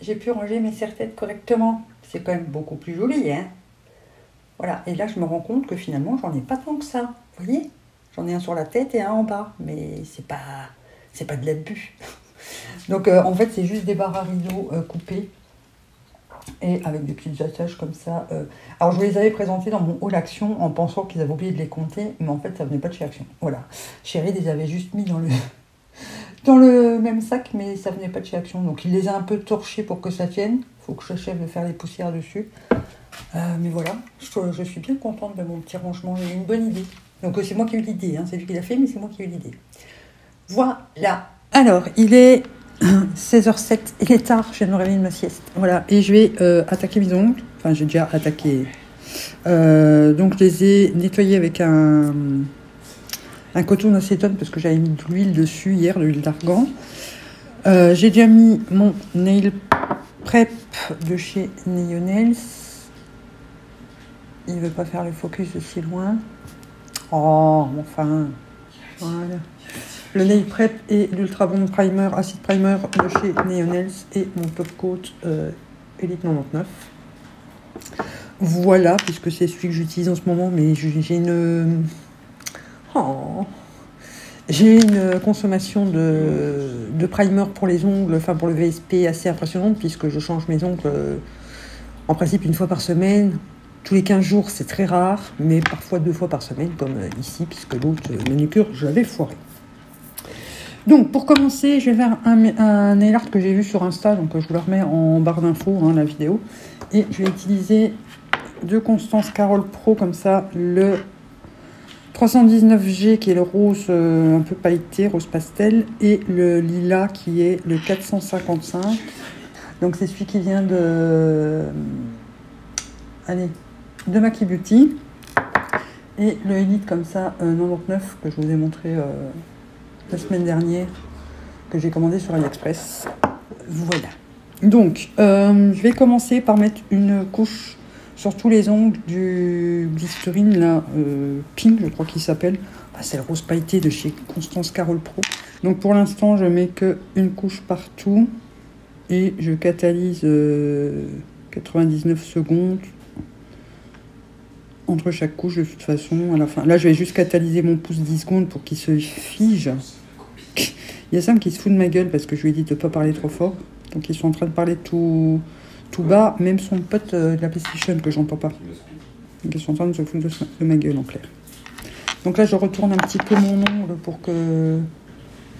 j'ai pu ranger mes serre-têtes correctement. C'est quand même beaucoup plus joli, hein Voilà, et là, je me rends compte que finalement, j'en ai pas tant que ça. Vous voyez? J'en ai un sur la tête et un en bas. Mais c'est pas, c'est pas de l'abus. Donc, euh, en fait, c'est juste des barres à rideaux euh, coupées et avec des petites attaches comme ça. Euh. Alors, je les avais présentés dans mon haul Action en pensant qu'ils avaient oublié de les compter, mais en fait, ça venait pas de chez Action. Voilà. Chéri les avait juste mis dans le, même sac, mais ça venait pas de chez Action. Donc, il les a un peu torchés pour que ça tienne. Faut que j'achève de faire les poussières dessus. Mais voilà, je, suis bien contente de mon petit rangement. J'ai une bonne idée. Donc, c'est moi qui ai eu l'idée. Hein. C'est lui qui l'a fait, mais c'est moi qui ai eu l'idée. Voilà. Alors, il est 16h07, il est tard, je viens de me réveiller de ma sieste. Voilà, et je vais euh, attaquer mes ongles. Enfin, j'ai déjà attaqué. Euh, donc, je les ai nettoyés avec un, un coton d'acétone parce que j'avais mis de l'huile dessus hier, de l'huile d'argan. Euh, j'ai déjà mis mon nail prep de chez Nails. Il veut pas faire le focus aussi loin. Oh, enfin. Voilà le Nail Prep et l'Ultra Bond Primer, Acid Primer de chez Neonels et mon Top Coat euh, Elite 99. Voilà, puisque c'est celui que j'utilise en ce moment, mais j'ai une... Oh, j'ai une consommation de, primer pour les ongles, enfin pour le VSP assez impressionnante, puisque je change mes ongles euh, en principe une fois par semaine. Tous les 15 jours, c'est très rare, mais parfois deux fois par semaine, comme ici, puisque l'autre manucure, j'avais foiré. Donc, pour commencer, je vais faire un, un nail art que j'ai vu sur Insta, donc je vous le remets en barre d'infos, hein, la vidéo. Et je vais utiliser de Constance Carole Pro, comme ça, le 319G qui est le rose euh, un peu pailleté, rose pastel, et le lilas qui est le 455. Donc, c'est celui qui vient de. allez, de Maki Beauty. Et le Elite comme ça, 99, euh, que je vous ai montré. Euh, la semaine dernière que j'ai commandé sur AliExpress. Voilà. Donc, euh, je vais commencer par mettre une couche sur tous les ongles du glycerine, là, euh, Pink, je crois qu'il s'appelle. Ah, c'est le rose pailleté de chez Constance Carole Pro. Donc, pour l'instant, je mets que une couche partout et je catalyse 99 euh, secondes entre chaque couche de toute façon à la fin. Là, je vais juste catalyser mon pouce 10 secondes pour qu'il se fige. Il y a Sam qui se fout de ma gueule parce que je lui ai dit de ne pas parler trop fort. Donc ils sont en train de parler tout, tout bas, même son pote euh, de la PlayStation que j'entends pas. Donc ils sont en train de se foutre de, ma gueule en clair. Donc là je retourne un petit peu mon ongle pour que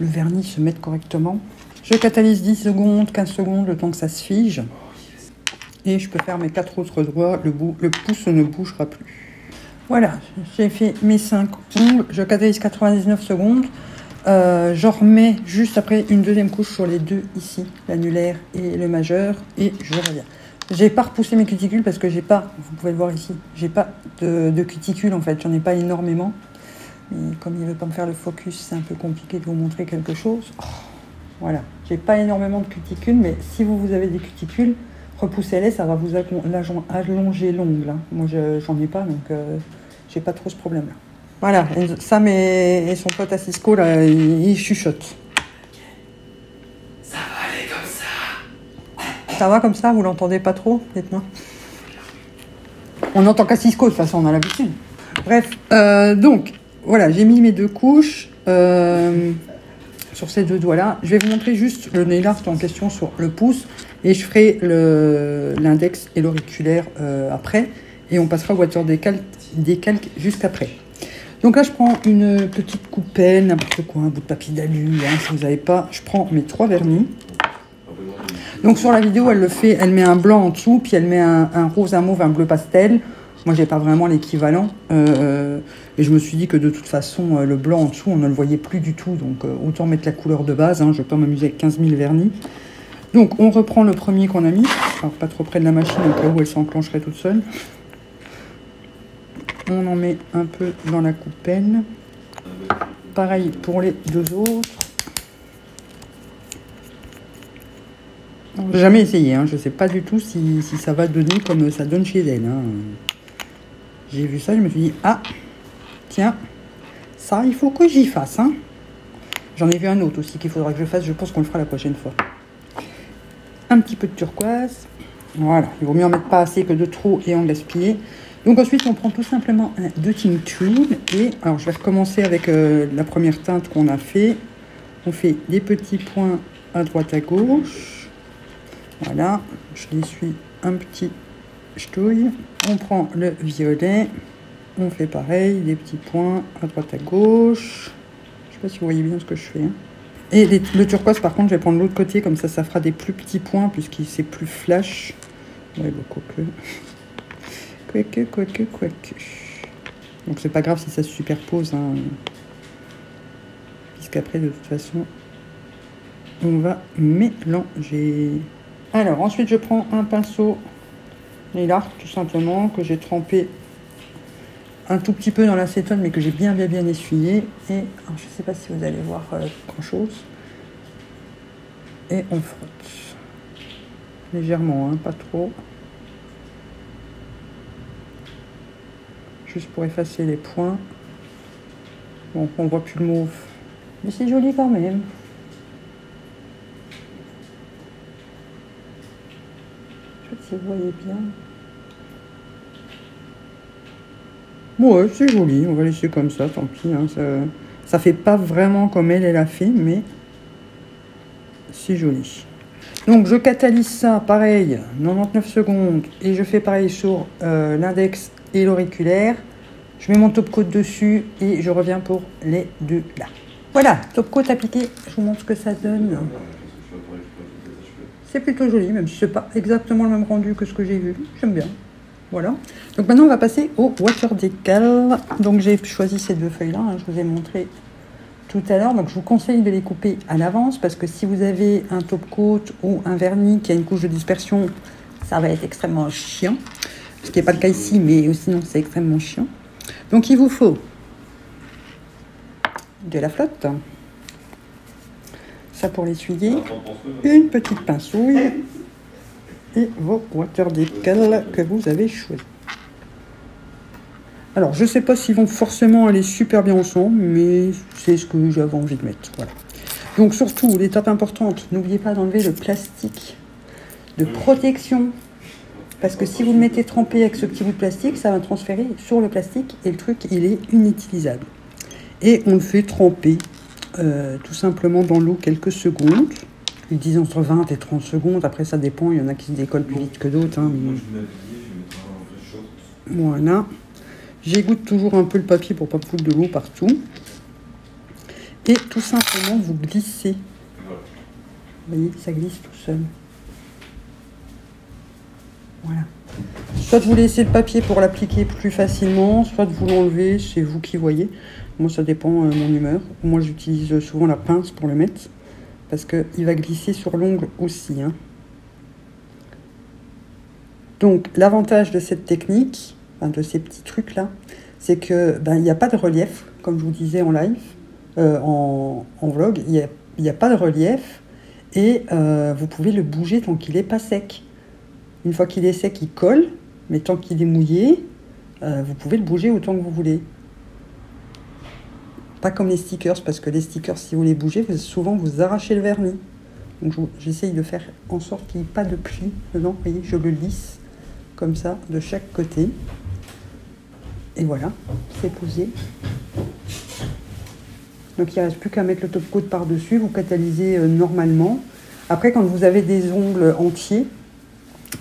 le vernis se mette correctement. Je catalyse 10 secondes, 15 secondes, le temps que ça se fige. Et je peux faire mes quatre autres doigts, le, bout, le pouce ne bougera plus. Voilà, j'ai fait mes 5 ongles, je catalyse 99 secondes. Euh, remets juste après une deuxième couche sur les deux ici, l'annulaire et le majeur, et je reviens. J'ai pas repoussé mes cuticules parce que j'ai pas, vous pouvez le voir ici, j'ai pas de, cuticules en fait, j'en ai pas énormément. Mais comme il veut pas me faire le focus, c'est un peu compliqué de vous montrer quelque chose. Oh, voilà, j'ai pas énormément de cuticules, mais si vous, vous avez des cuticules, repoussez-les, ça va vous allonger l'ongle. Hein. Moi, j'en ai pas, donc euh, j'ai pas trop ce problème-là. Voilà, Sam et, son pote à Cisco, là, ils, chuchotent. Ça va aller comme ça. Ça va comme ça Vous l'entendez pas trop Dites-moi? On entend qu'à Cisco, de toute façon, on a l'habitude. Bref, euh, donc, voilà, j'ai mis mes deux couches euh, sur ces deux doigts-là. Je vais vous montrer juste le nail art en question sur le pouce et je ferai l'index et l'auriculaire euh, après et on passera au water décalque, décalque juste après. Donc là, je prends une petite coupelle, n'importe quoi, un bout de papier d'alu, hein, si vous n'avez pas. Je prends mes trois vernis. Donc sur la vidéo, elle le fait, elle met un blanc en dessous, puis elle met un, rose, un mauve, un bleu pastel. Moi, j'ai pas vraiment l'équivalent. Euh, et je me suis dit que de toute façon, euh, le blanc en dessous, on ne le voyait plus du tout. Donc euh, autant mettre la couleur de base. Hein, je vais pas m'amuser avec 15 000 vernis. Donc on reprend le premier qu'on a mis. Alors pas trop près de la machine, au cas où elle s'enclencherait toute seule. On en met un peu dans la coupelle. Pareil pour les deux autres. jamais essayé, hein. je ne sais pas du tout si, ça va donner comme ça donne chez elle. Hein. J'ai vu ça, je me suis dit, ah, tiens, ça, il faut que j'y fasse. Hein. J'en ai vu un autre aussi qu'il faudra que je fasse, je pense qu'on le fera la prochaine fois. Un petit peu de turquoise. Voilà, il vaut mieux en mettre pas assez que de trop et en gaspiller. Donc ensuite, on prend tout simplement un dotting tool et alors je vais recommencer avec euh, la première teinte qu'on a fait. On fait des petits points à droite à gauche. Voilà, je les suis un petit ch'touille. On prend le violet. On fait pareil, des petits points à droite à gauche. Je sais pas si vous voyez bien ce que je fais. Hein. Et le turquoise, par contre, je vais prendre l'autre côté, comme ça, ça fera des plus petits points, puisqu'il c'est plus flash. Ouais, beaucoup plus. Quoique, quoique, quoique. Donc c'est pas grave si ça se superpose. Hein. Puisqu'après, de toute façon, on va mélanger. Alors, ensuite, je prends un pinceau nail art, tout simplement, que j'ai trempé un tout petit peu dans l'acétone, mais que j'ai bien, bien, bien essuyé. Et je sais pas si vous allez voir euh, grand-chose. Et on frotte. Légèrement, hein, pas trop. Juste pour effacer les points. Bon, on voit plus le mauve. Mais c'est joli quand même. Je sais pas si vous voyez bien. Bon, ouais, c'est joli. On va laisser comme ça, tant pis. Hein, ça, ça fait pas vraiment comme elle, elle a fait, mais c'est joli. Donc je catalyse ça, pareil, 99 secondes, et je fais pareil sur euh, l'index l'auriculaire. Je mets mon top coat dessus et je reviens pour les deux là. Voilà, top coat appliqué. Je vous montre ce que ça donne. C'est plutôt joli, même si c'est pas exactement le même rendu que ce que j'ai vu. J'aime bien. Voilà. Donc maintenant, on va passer au water decal. Donc j'ai choisi ces deux feuilles-là. Hein, je vous ai montré tout à l'heure. Donc je vous conseille de les couper à l'avance parce que si vous avez un top coat ou un vernis qui a une couche de dispersion, ça va être extrêmement chiant. Ce qui n'est pas le cas ici, mais sinon c'est extrêmement chiant. Donc il vous faut de la flotte, ça pour l'essuyer, une petite pincouille et vos water decal que vous avez choisi. Alors, je ne sais pas s'ils vont forcément aller super bien ensemble, mais c'est ce que j'avais envie de mettre. Voilà. Donc, surtout, l'étape importante, n'oubliez pas d'enlever le plastique de protection parce que si vous le mettez trempé avec ce petit bout de plastique, ça va transférer sur le plastique et le truc, il est inutilisable. Et on le fait tremper euh, tout simplement dans l'eau quelques secondes. Ils disent entre 20 et 30 secondes. Après, ça dépend. Il y en a qui se décollent plus vite que d'autres. Hein, voilà. J'égoutte toujours un peu le papier pour pas foutre de l'eau partout. Et tout simplement, vous glissez. Vous voyez, ça glisse tout seul. Voilà. Soit vous laissez le papier pour l'appliquer plus facilement, soit vous l'enlevez, c'est vous qui voyez. Moi, ça dépend de mon humeur. Moi, j'utilise souvent la pince pour le mettre, parce qu'il va glisser sur l'ongle aussi. hein. Donc, l'avantage de cette technique, de ces petits trucs-là, c'est que ben, il n'y a pas de relief, comme je vous disais en live, euh, en, vlog, il n'y a pas de relief, et euh, vous pouvez le bouger tant qu'il n'est pas sec. Une fois qu'il est sec, il colle, mais tant qu'il est mouillé, euh, vous pouvez le bouger autant que vous voulez. Pas comme les stickers, parce que les stickers, si vous les bougez, vous- souvent vous arrachez le vernis. Donc je- j'essaye de faire en sorte qu'il n'y ait pas de pli dedans. Vous voyez, je le lisse comme ça de chaque côté. Et voilà, c'est posé. Donc il ne reste plus qu'à mettre le top coat par-dessus, vous catalysez euh, normalement. Après, quand vous avez des ongles entiers,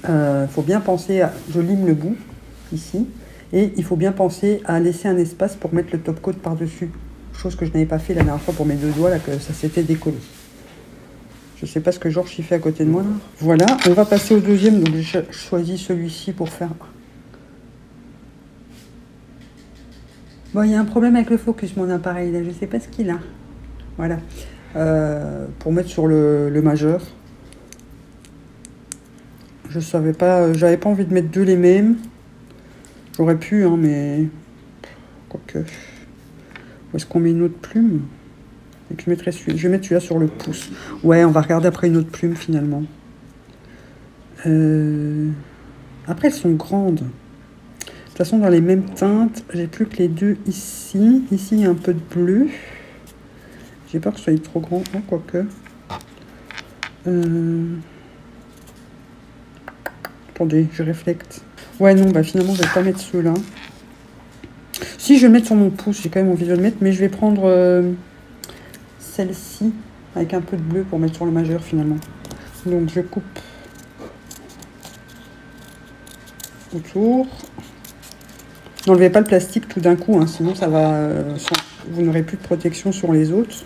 il faut bien penser à. Je lime le bout, ici. Et il faut bien penser à laisser un espace pour mettre le top coat par-dessus. Chose que je n'avais pas fait la dernière fois pour mes deux doigts, là, que ça s'était décollé. Je sais pas ce que Georges y fait à côté de moi. Là. Voilà, on va passer au deuxième. Donc j'ai cho- choisi celui-ci pour faire. Bon, il y a un problème avec le focus, mon appareil. Là. Je sais pas ce qu'il a. Voilà. Euh, pour mettre sur le, le majeur. Je savais pas, euh, j'avais pas envie de mettre deux les mêmes. J'aurais pu, hein, mais quoique. Où est-ce qu'on met une autre plume? Et je mettrais celui- Je vais mettre celui-là sur le pouce. Ouais, on va regarder après une autre plume finalement. Euh, Après, elles sont grandes. De toute façon, dans les mêmes teintes, j'ai plus que les deux ici. Ici, il y a un peu de bleu. J'ai peur que ce soit trop grand, hein, quoique. Euh... Attendez, je réflecte. Ouais, non, bah finalement, je vais pas mettre ceux-là. Si, je vais le mettre sur mon pouce, j'ai quand même envie de le mettre, mais je vais prendre euh, celle-ci avec un peu de bleu pour mettre sur le majeur finalement. Donc, je coupe autour. N'enlevez pas le plastique tout d'un coup, hein, sinon ça va, euh, vous n'aurez plus de protection sur les autres.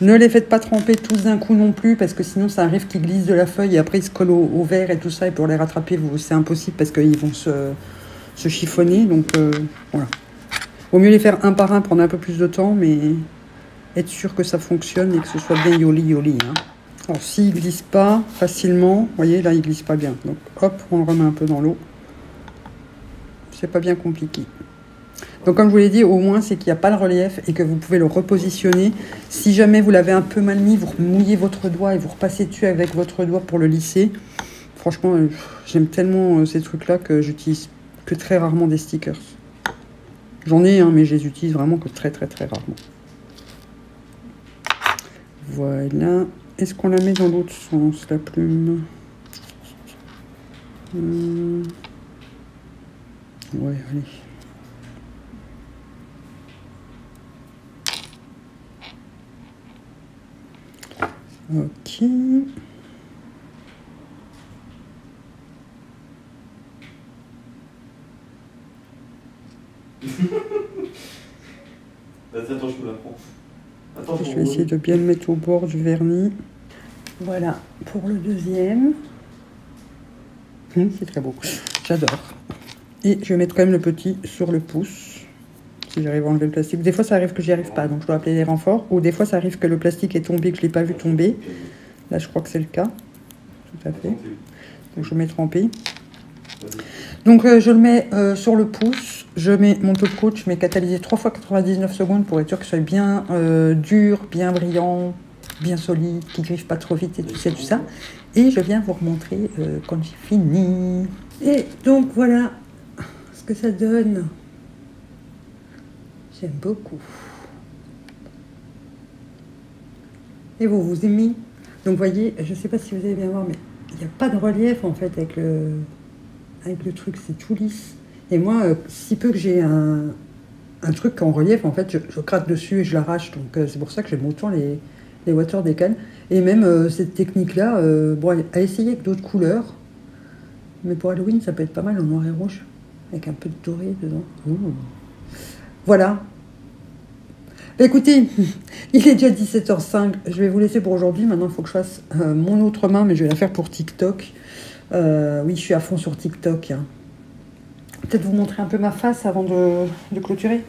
Ne les faites pas tremper tous d'un coup non plus, parce que sinon ça arrive qu'ils glissent de la feuille et après ils se collent au, verre et tout ça, et pour les rattraper, c'est impossible parce qu'ils vont se, chiffonner. Donc euh, voilà. Vaut mieux les faire un par un, prendre un peu plus de temps, mais être sûr que ça fonctionne et que ce soit bien yoli yoli. Hein. Alors s'il glisse pas facilement, vous voyez là il glisse pas bien. Donc hop, on le remet un peu dans l'eau. C'est pas bien compliqué. Donc comme je vous l'ai dit, au moins c'est qu'il n'y a pas le relief et que vous pouvez le repositionner. Si jamais vous l'avez un peu mal mis, vous mouillez votre doigt et vous repassez dessus avec votre doigt pour le lisser. Franchement, euh, j'aime tellement euh, ces trucs-là que j'utilise que très rarement des stickers. J'en ai, hein, mais je les utilise vraiment que très très très rarement. Voilà. Est-ce qu'on la met dans l'autre sens, la plume? Hmm. Ouais, allez. Ok. Attends, je me la prends. Attends, Je vais essayer de bien le mettre au bord du vernis. Voilà, pour le deuxième. Hum, C'est très beau. J'adore. Et je vais mettre quand même le petit sur le pouce. Si j'arrive à enlever le plastique. Des fois, ça arrive que j'y arrive pas, donc je dois appeler les renforts. Ou des fois, ça arrive que le plastique est tombé, que je l'ai pas vu tomber. Là, je crois que c'est le cas. Tout à fait. Donc, je mets trempé. Donc, euh, je le mets euh, sur le pouce. Je mets mon top coat, je mets catalysé 3 fois 99 secondes pour être sûr qu'il soit bien euh, dur, bien brillant, bien solide, qu'il griffe pas trop vite et tout ça, tout ça. Et je viens vous remontrer quand j'ai fini. Et donc, voilà ce que ça donne. J'aime beaucoup. Et vous, vous aimez Donc, voyez, je ne sais pas si vous allez bien voir, mais il n'y a pas de relief en fait avec le, avec le truc, c'est tout lisse. Et moi, euh, si peu que j'ai un, un truc en relief, en fait, je, je craque dessus et je l'arrache. Donc, euh, c'est pour ça que j'aime autant les, les water décales. Et même euh, cette technique-là, euh, bon, à essayer avec d'autres couleurs. Mais pour Halloween, ça peut être pas mal en noir et rouge, avec un peu de doré dedans. Ouh. Voilà. Écoutez, il est déjà 17h05. Je vais vous laisser pour aujourd'hui. Maintenant, il faut que je fasse euh, mon autre main, mais je vais la faire pour TikTok. Euh, oui, je suis à fond sur TikTok. hein. Peut-être vous montrer un peu ma face avant de, clôturer.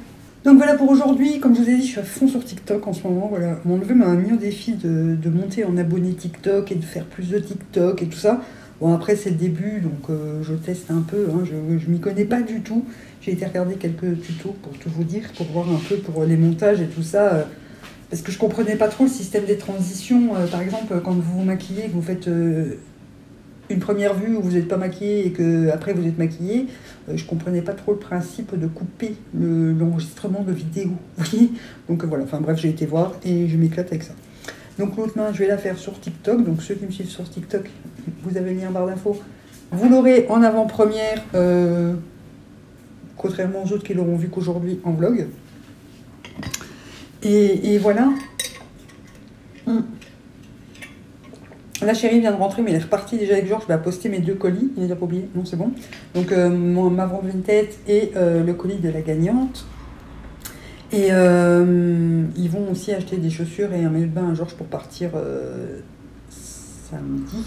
Donc voilà pour aujourd'hui. Comme je vous ai dit, je suis à fond sur TikTok en ce moment. Mon neveu m'a mis au défi de, de monter en abonné TikTok et de faire plus de TikTok et tout ça. Bon, après, c'est le début, donc euh, je teste un peu. hein. Je, je m'y connais pas du tout. J'ai été regarder quelques tutos pour tout vous dire, pour voir un peu pour les montages et tout ça. euh, parce que je comprenais pas trop le système des transitions. Euh, par exemple, quand vous vous maquillez, que vous faites une première vue où vous n'êtes pas maquillé et que après vous êtes maquillé, euh, je comprenais pas trop le principe de couper le- l'enregistrement de vidéo. Donc voilà, enfin bref, j'ai été voir et je m'éclate avec ça. Donc l'autre main, je vais la faire sur TikTok. Donc ceux qui me suivent sur TikTok, vous avez le lien en barre d'infos. Vous l'aurez en avant-première, euh, contrairement aux autres qui l'auront vu qu'aujourd'hui en vlog. Et, voilà. Hum. La chérie vient de rentrer, mais elle est repartie déjà avec Georges. Je vais poster mes deux colis. Il n'a pas oublié. Non, c'est bon. Donc, euh, mon- ma tête et euh, le colis de la gagnante. Et euh, ils vont aussi acheter des chaussures et un maillot de bain à Georges pour partir samedi.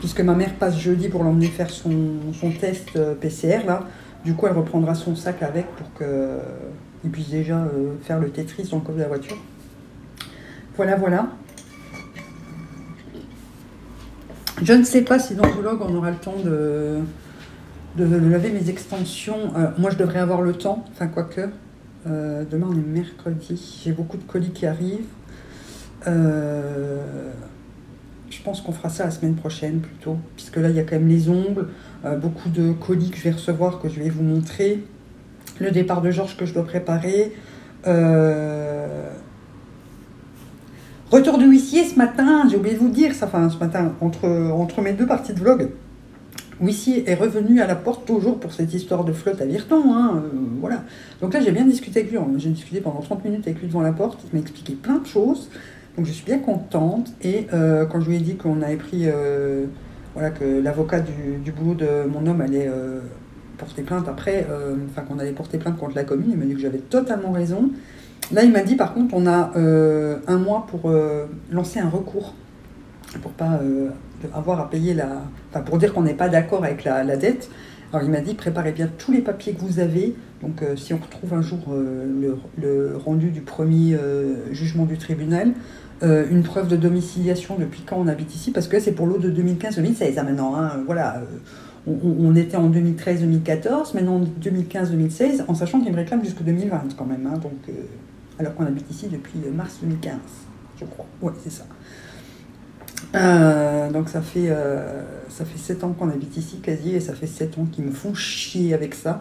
Puisque ma mère passe jeudi pour l'emmener faire son, test euh, PCR. Là. Du coup, elle reprendra son sac avec pour qu'il puisse déjà euh, faire le Tetris dans le coffre de la voiture. Voilà, voilà. Je ne sais pas si dans vlog on aura le temps de, de laver mes extensions. Euh, moi, je devrais avoir le temps, enfin, quoique. Euh, demain, on est mercredi. J'ai beaucoup de colis qui arrivent. Euh, je pense qu'on fera ça la semaine prochaine plutôt, puisque là, il y a quand même les ongles, euh, beaucoup de colis que je vais recevoir, que je vais vous montrer, le départ de Georges que je dois préparer. Euh, Retour de huissier ce matin, j'ai oublié de vous dire, ça, enfin ce matin, entre, entre mes deux parties de vlog. Huissier est revenu à la porte toujours pour cette histoire de flotte à Virton, hein, euh, voilà. Donc là j'ai bien discuté avec lui, hein. j'ai discuté pendant 30 minutes avec lui devant la porte, il m'a expliqué plein de choses, donc je suis bien contente. Et euh, quand je lui ai dit qu'on avait pris, euh, voilà, que l'avocat du, du boulot de mon homme allait euh, porter plainte après, enfin qu'on allait porter plainte contre la commune, il m'a dit que j'avais totalement raison. Là, il m'a dit par contre, on a un mois pour lancer un recours, pour pas avoir à payer la. Enfin, pour dire qu'on n'est pas d'accord avec la, la dette. Alors, il m'a dit préparez bien tous les papiers que vous avez. Donc, euh, si on retrouve un jour euh, le, rendu du premier euh, jugement du tribunal, une preuve de domiciliation depuis quand on habite ici, parce que c'est pour l'eau de 2015-2016 hein, maintenant. hein, voilà. on, était en 2013-2014, maintenant en 2015-2016, en sachant qu'il me réclame jusqu'en 2020 quand même. hein, donc, alors qu'on habite ici depuis mars 2015, je crois. Ouais, c'est ça. Euh, donc ça fait, euh, ça fait 7 ans qu'on habite ici quasi, et ça fait 7 ans qu'ils me font chier avec ça.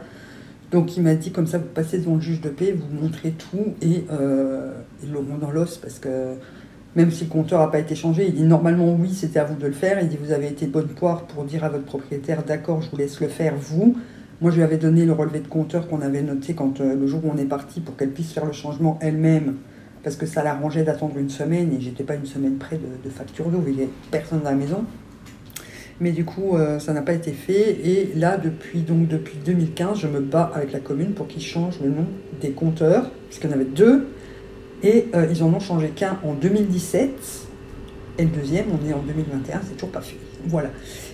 Donc il m'a dit comme ça, vous passez devant le juge de paix, vous montrez tout, et euh, ils l'auront dans l'os, parce que même si le compteur n'a pas été changé, il dit normalement oui, c'était à vous de le faire. Il dit vous avez été bonne poire pour dire à votre propriétaire d'accord, je vous laisse le faire, vous. Moi, je lui avais donné le relevé de compteur qu'on avait noté quand le jour où on est parti pour qu'elle puisse faire le changement elle-même, parce que ça l'arrangeait d'attendre une semaine et j'étais pas une semaine près de, de facture d'eau, il n'y avait personne dans la maison. Mais du coup, euh, ça n'a pas été fait. Et là, depuis, donc, depuis 2015, je me bats avec la commune pour qu'ils changent le nom des compteurs, puisqu'il y en avait deux. Et euh, ils en ont changé qu'un en 2017. Et le deuxième, on est en 2021, c'est toujours pas fait. Voilà.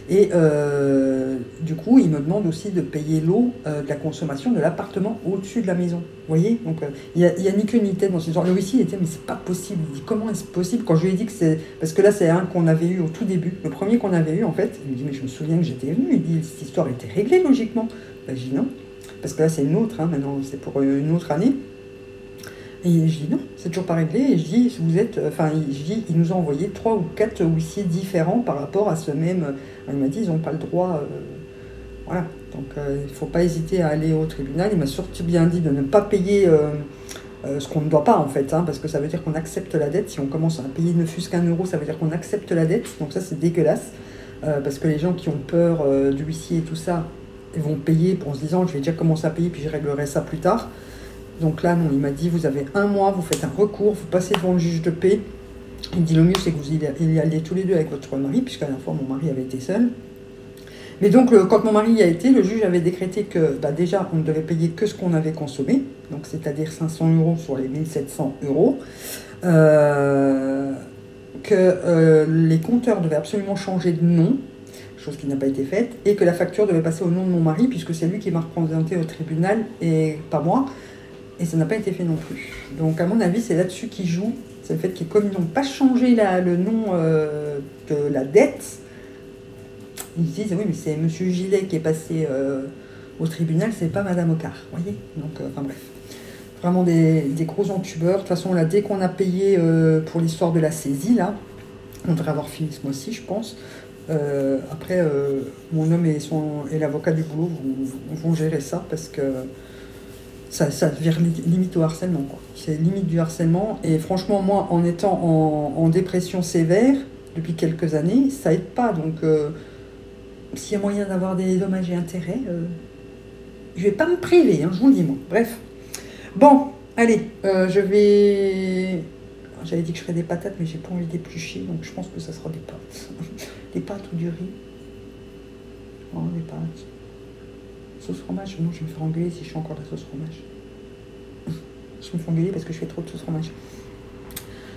Et euh, du coup, ils me demandent aussi de payer l'eau euh, de la consommation de l'appartement au-dessus de la maison. Vous voyez Donc, euh, il n'y a, il ni queue ni tête dans ce genre. Le huissier il était, mais c'est pas possible. Il dit, comment est-ce possible? Quand je lui ai dit que c'est. Parce que là, c'est un qu'on avait eu au tout début. Le premier qu'on avait eu, en fait, il me dit, mais je me souviens que j'étais venu. Il dit, cette histoire était réglée logiquement. Ben, je dis non. Parce que là, c'est une autre. Hein, maintenant, c'est pour une autre année. Et je dis non, c'est toujours pas réglé. Et je dis, vous êtes. Enfin, je dis, il nous a envoyé trois ou quatre huissiers différents par rapport à ce même. Il m'a dit, ils n'ont pas le droit. euh, voilà. Donc, euh, il ne faut pas hésiter à aller au tribunal. Il m'a surtout bien dit de ne pas payer euh, euh, ce qu'on ne doit pas, en fait, hein, parce que ça veut dire qu'on accepte la dette. Si on commence à payer ne fût-ce qu'un euro, ça veut dire qu'on accepte la dette. Donc, ça, c'est dégueulasse. Euh, parce que les gens qui ont peur euh, du huissier et tout ça, ils vont payer en se disant, je vais déjà commencer à payer, puis je réglerai ça plus tard. Donc là, non, il m'a dit, vous avez un mois, vous faites un recours, vous passez devant le juge de paix. Il dit, le mieux, c'est que vous y alliez tous les deux avec votre mari, puisqu'à la fois, mon mari avait été seul. Mais donc, quand mon mari y a été, le juge avait décrété que, bah, déjà, on ne devait payer que ce qu'on avait consommé, donc c'est-à-dire 500 euros sur les 1700 euros. Euh, que euh, les compteurs devaient absolument changer de nom. Chose qui n'a pas été faite, et que la facture devait passer au nom de mon mari, puisque c'est lui qui m'a représenté au tribunal et pas moi, et ça n'a pas été fait non plus. Donc à mon avis, c'est là-dessus qu'ils jouent, c'est le fait qu'ils, comme ils n'ont pas changé le nom euh, de la dette, ils se disent oui, mais c'est Monsieur Gillet qui est passé euh, au tribunal, c'est pas Madame Ocar, voyez? Donc, euh, enfin bref. Vraiment des, gros entubeurs. De toute façon, là, dès qu'on a payé pour l'histoire de la saisie, là, on devrait avoir fini ce mois-ci, je pense. Après, mon homme et, et l'avocat du boulot vont gérer ça parce que ça, ça limite au harcèlement. C'est limite du harcèlement. Et franchement, moi, en étant en, en dépression sévère depuis quelques années, ça aide pas. Donc, euh, s'il y a moyen d'avoir des dommages et intérêts, euh, je vais pas me priver, hein, je vous le dis, moi. Bref. Bon, allez, euh, je vais. J'avais dit que je ferais des patates, mais j'ai pas envie d'éplucher, donc je pense que ça sera des pâtes. des pâtes ou du riz. Oh, des pâtes. Sauce fromage Non, je me faire engueuler si je fais encore de la sauce fromage. je me fais engueuler parce que je fais trop de sauce fromage.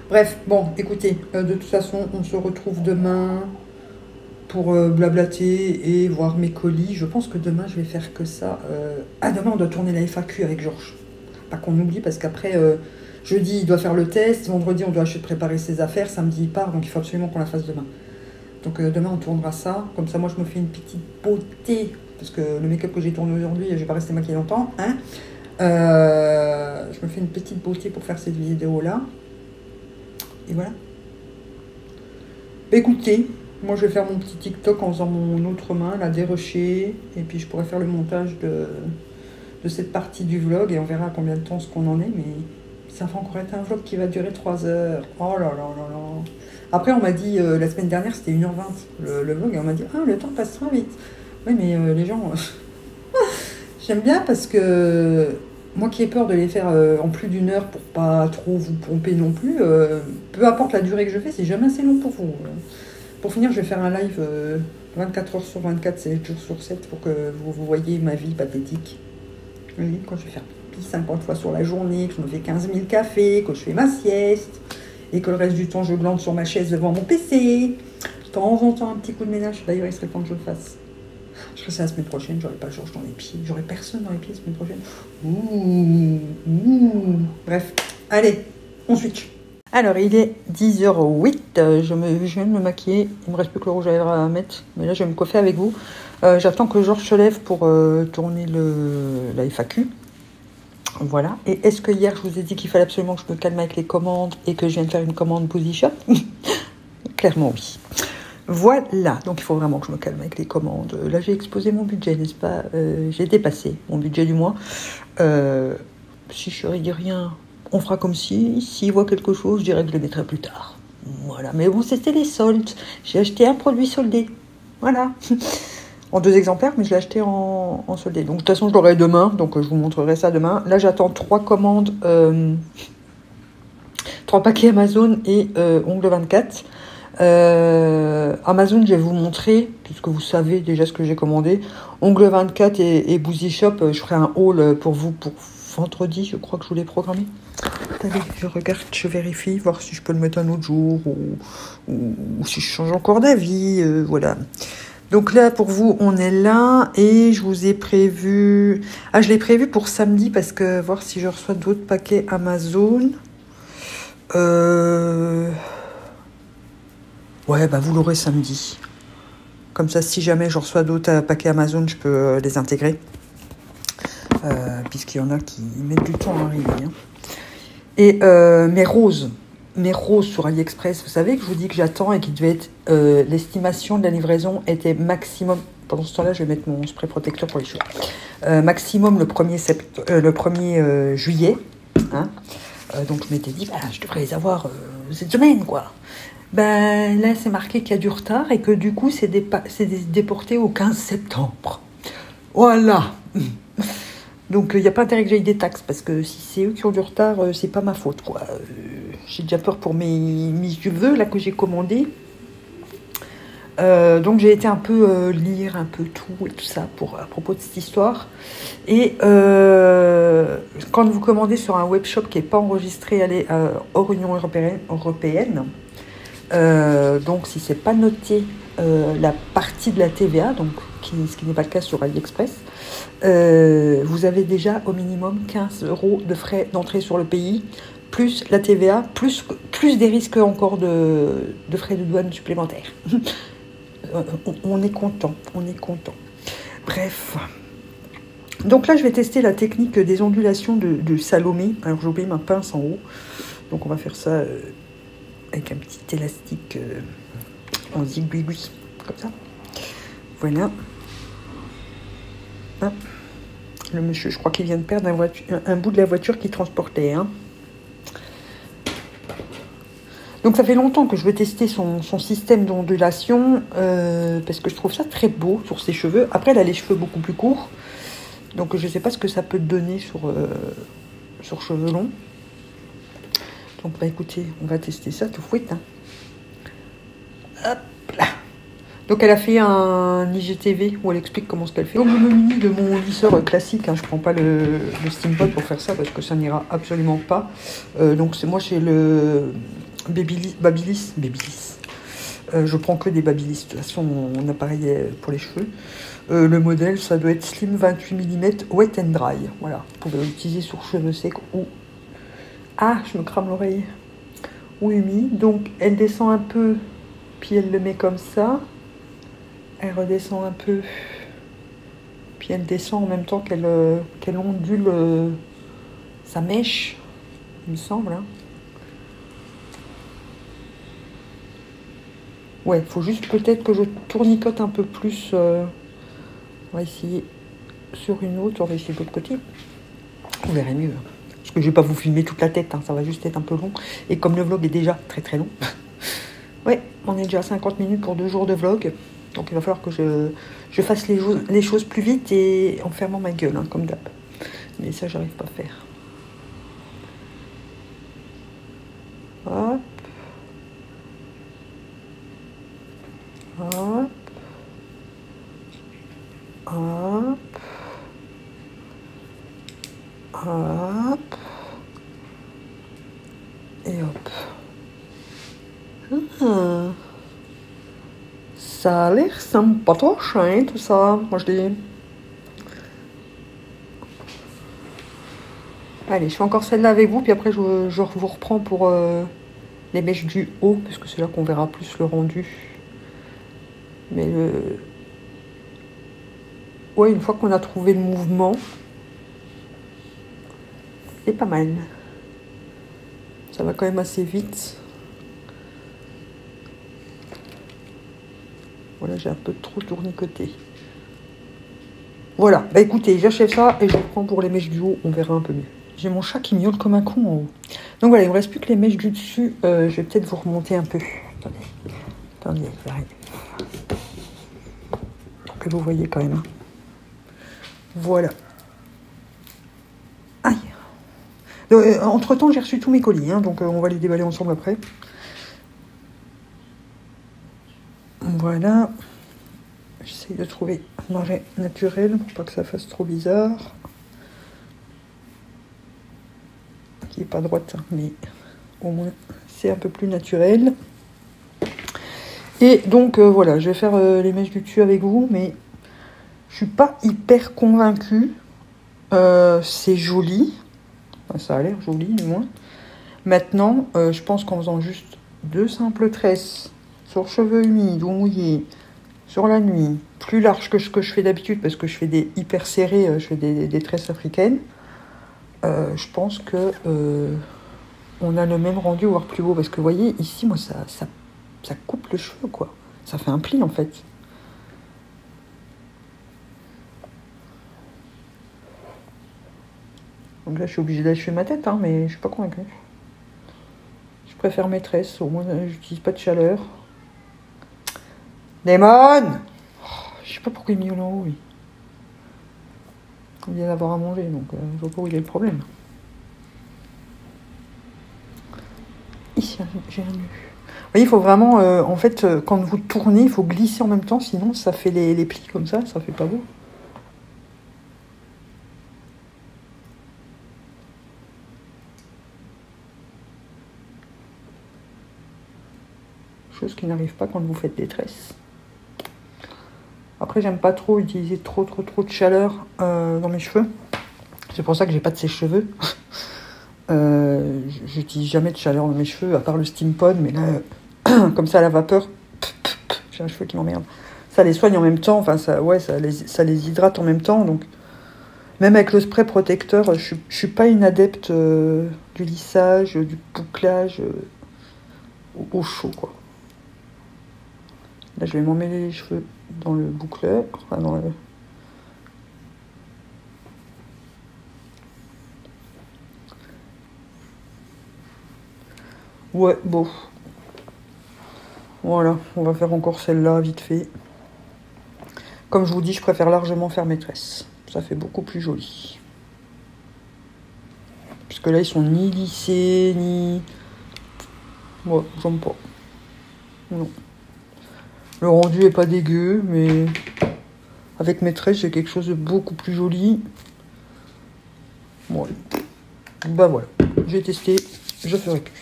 Bref, bon, écoutez, euh, de toute façon, on se retrouve demain pour euh, blablater et voir mes colis. Je pense que demain, je vais faire que ça. Euh, Ah, demain, on doit tourner la FAQ avec Georges. Pas qu'on oublie, parce qu'après, jeudi, il doit faire le test. Vendredi, on doit préparer ses affaires. Samedi, il part, donc il faut absolument qu'on la fasse demain. Donc demain, on tournera ça. Comme ça, moi, je me fais une petite beauté. Parce que le make-up que j'ai tourné aujourd'hui, je vais pas rester maquillée longtemps. Hein Euh, je me fais une petite beauté pour faire cette vidéo-là. Et voilà. Bah, écoutez, moi je vais faire mon petit TikTok en faisant mon autre main, la dérocher, et puis je pourrais faire le montage de, de cette partie du vlog, et on verra combien de temps ce qu'on en est, mais ça va encore être un vlog qui va durer 3 heures. Oh là là là là. Après, on m'a dit, euh, la semaine dernière, c'était 1h20 le, le vlog, et on m'a dit, ah, le temps passe très vite. Oui, mais euh, les gens, j'aime bien parce que moi qui ai peur de les faire euh, en plus d'une heure pour pas trop vous pomper non plus, euh, peu importe la durée que je fais, c'est jamais assez long pour vous. Pour finir, je vais faire un live euh, 24 heures sur 24, 7 jours sur 7 pour que vous, vous voyez ma vie pathétique. Oui, quand je vais faire pipi 50 fois sur la journée, que je me fais 15 000 cafés, que je fais ma sieste, et que le reste du temps je glande sur ma chaise devant mon PC. De temps en temps, un petit coup de ménage. D'ailleurs, il serait temps que je le fasse. Je ferai ça la semaine prochaine, j'aurai pas Georges dans les pieds. J'aurai personne dans les pieds la semaine prochaine. Ouh, ouh. Bref, allez, on switch. Alors, il est 10h08. euh, Je, viens de me maquiller. Il me reste plus que le rouge à lèvres à mettre. Mais là, je vais me coiffer avec vous. Euh, J'attends que Georges se lève pour euh, tourner la FAQ. Voilà. Et est-ce que hier, je vous ai dit qu'il fallait absolument que je me calme avec les commandes et que je viens de faire une commande Boozy Shop? Clairement, oui. Voilà, donc il faut vraiment que je me calme avec les commandes. Là, j'ai exposé mon budget, n'est-ce pas? Euh, J'ai dépassé mon budget du mois. Euh, si je ne dis rien, on fera comme si. S'il voit quelque chose, je dirais que je le mettrai plus tard. Voilà, mais bon, c'était les soldes. J'ai acheté un produit soldé. Voilà. En deux exemplaires, mais je l'ai acheté en, soldé. Donc, de toute façon, je l'aurai demain. Donc, je vous montrerai ça demain. Là, j'attends trois commandes. euh, trois paquets Amazon et Ongle 24. Euh, Amazon, je vais vous montrer, puisque vous savez déjà ce que j'ai commandé. Ongle 24 et, et Shop, euh, je ferai un haul pour vous pour vendredi, je crois que je vous l'ai programmé. Attendez, je regarde, je vérifie, voir si je peux le mettre un autre jour ou, si je change encore d'avis. euh, voilà. Donc là, pour vous, on est là et je vous ai prévu. Ah, je l'ai prévu pour samedi parce que voir si je reçois d'autres paquets Amazon. Euh... Ouais, bah vous l'aurez samedi. Comme ça, si jamais je reçois d'autres euh, paquets Amazon, je peux euh, les intégrer. Euh, Puisqu'il y en a qui mettent du temps à arriver. hein. Et mes roses, mes roses sur AliExpress, vous savez que je vous dis que j'attends et qui devait être l'estimation de la livraison était maximum. Pendant ce temps-là, je vais mettre mon spray protecteur pour les cheveux. Maximum le 1er, sept- euh, le 1er euh, juillet. hein. Donc je m'étais dit, bah, je devrais les avoir cette semaine, quoi. Ben là, c'est marqué qu'il y a du retard et que du coup, c'est déporté au 15 septembre. Voilà. Donc, il n'y a pas intérêt que j'aille des taxes parce que si c'est eux qui ont du retard, euh, c'est pas ma faute, quoi. Euh, j'ai déjà peur pour mes, mes cheveux, là, que j'ai commandés. Euh, donc, j'ai été un peu lire un peu tout et tout ça pour, à propos de cette histoire. Et quand vous commandez sur un webshop qui n'est pas enregistré allez, hors Union européenne, donc si c'est pas noté euh, la partie de la TVA, donc ce qui n'est pas le cas sur AliExpress, euh, vous avez déjà au minimum 15 euros de frais d'entrée sur le pays, plus la TVA, plus, des risques encore de, frais de douane supplémentaires. Euh, on, est content, on est content. Bref. Donc là, je vais tester la technique des ondulations de, Salomé. Alors, j'ai oublié ma pince en haut. Donc, on va faire ça euh, avec un petit élastique euh, en zigouigui, comme ça. Voilà. Le monsieur, je crois qu'il vient de perdre un, bout de la voiture qu'il transportait. hein. Donc ça fait longtemps que je veux tester son, système d'ondulation euh, parce que je trouve ça très beau sur ses cheveux. Après, elle a les cheveux beaucoup plus courts. Donc je ne sais pas ce que ça peut donner sur, euh, sur cheveux longs. Donc bah écoutez, on va tester ça tout fouette. hein. Hop là. Donc elle a fait un IGTV où elle explique comment ce qu'elle fait. Donc me munis de mon lisseur classique, hein. je prends pas le, le pour faire ça parce que ça n'ira absolument pas. Euh, donc c'est moi chez le Babyliss, Babyliss, Babyliss. Euh, je prends que des Babyliss, de toute façon mon, appareil pour les cheveux. Euh, le modèle ça doit être Slim 28 mm Wet and Dry. Voilà, vous pouvez l'utiliser sur cheveux secs ou... Ah, je me crame l'oreille. Ou humide. Donc elle descend un peu, puis elle le met comme ça. Elle redescend un peu. Puis elle descend en même temps qu'elle euh, ondule euh, sa mèche, il me semble. hein. Ouais, faut juste peut-être que je tournicote un peu plus. euh, On va essayer sur une autre, on va essayer de l'autre côté. On verrait mieux. Parce que je vais pas vous filmer toute la tête, hein, ça va juste être un peu long. Et comme le vlog est déjà très très long, ouais, on est déjà à 50 minutes pour deux jours de vlog. Donc il va falloir que je, je fasse les, les choses plus vite et en fermant ma gueule, hein, comme d'hab. Mais ça, j'arrive pas à faire. Hop. Hop. Hop. Hop. Et hop. Ah. Ça a l'air sympatoche, hein, tout ça, moi je dis. Allez, je fais encore celle-là avec vous, puis après je, vous reprends pour euh, les mèches du haut, parce que c'est là qu'on verra plus le rendu. Mais le... Ouais, une fois qu'on a trouvé le mouvement, pas mal. Ça va quand même assez vite. Voilà, j'ai un peu trop tournicoté. Voilà, bah écoutez, j'achève ça et je reprends pour les mèches du haut, on verra un peu mieux. J'ai mon chat qui miaule comme un con en haut. Donc voilà, il ne me reste plus que les mèches du dessus. Euh, je vais peut-être vous remonter un peu. Attendez, attendez, j'arrive. Que vous voyez quand même. hein. Voilà. Euh, entre temps, j'ai reçu tous mes colis, hein, donc euh, on va les déballer ensemble après. Voilà. J'essaye de trouver un objet naturel pour pas que ça fasse trop bizarre. Qui est pas droite, hein, mais au moins c'est un peu plus naturel. Et donc euh, voilà, je vais faire euh, les mèches du dessus avec vous, mais je suis pas hyper convaincue. Euh, c'est joli. Ça a l'air joli du moins. Maintenant, euh, je pense qu'en faisant juste deux simples tresses sur cheveux humides ou mouillés, sur la nuit, plus large que ce que je fais d'habitude, parce que je fais des hyper serrés, euh, je fais des, tresses africaines, euh, je pense que on a le même rendu, voire plus beau. Parce que vous voyez, ici, moi, ça, ça, ça coupe le cheveu, quoi. Ça fait un pli, en fait. Donc là, je suis obligée d'achever ma tête, hein, mais je suis pas convaincue. Je préfère mes tresses, au moins, euh, j'utilise pas de chaleur. Damon oh, Je sais pas pourquoi il miaule en haut, lui. Il vient d'avoir à manger, donc euh, je vois pas où il est le problème. Ici, j'ai un nu. Vous voyez, il faut vraiment, euh, en fait, euh, quand vous tournez, il faut glisser en même temps, sinon ça fait les, les plis comme ça, ça fait pas beau. Chose qui n'arrive pas quand vous faites des tresses. après, j'aime pas trop utiliser trop, trop, trop de chaleur euh, dans mes cheveux. C'est pour ça que j'ai pas de sèche-cheveux. euh, J'utilise jamais de chaleur dans mes cheveux, à part le steam pod, mais là, comme ça à la vapeur, j'ai un cheveu qui m'emmerde. Ça les soigne en même temps, enfin, ça, ouais, ça les, ça les hydrate en même temps, donc. Même avec le spray protecteur, je, je suis pas une adepte euh, du lissage, du bouclage au chaud, quoi. Là, je vais m'emmêler les cheveux dans le boucleur. Ouais, bon. Voilà, on va faire encore celle-là vite fait. Comme je vous dis, je préfère largement faire mes tresses. Ça fait beaucoup plus joli. Puisque là, ils sont ni lissés, ni... Ouais, j'aime pas. Non. Le rendu est pas dégueu, mais avec mes tresses, j'ai quelque chose de beaucoup plus joli. Bon, bah voilà, j'ai testé, je ferai plus.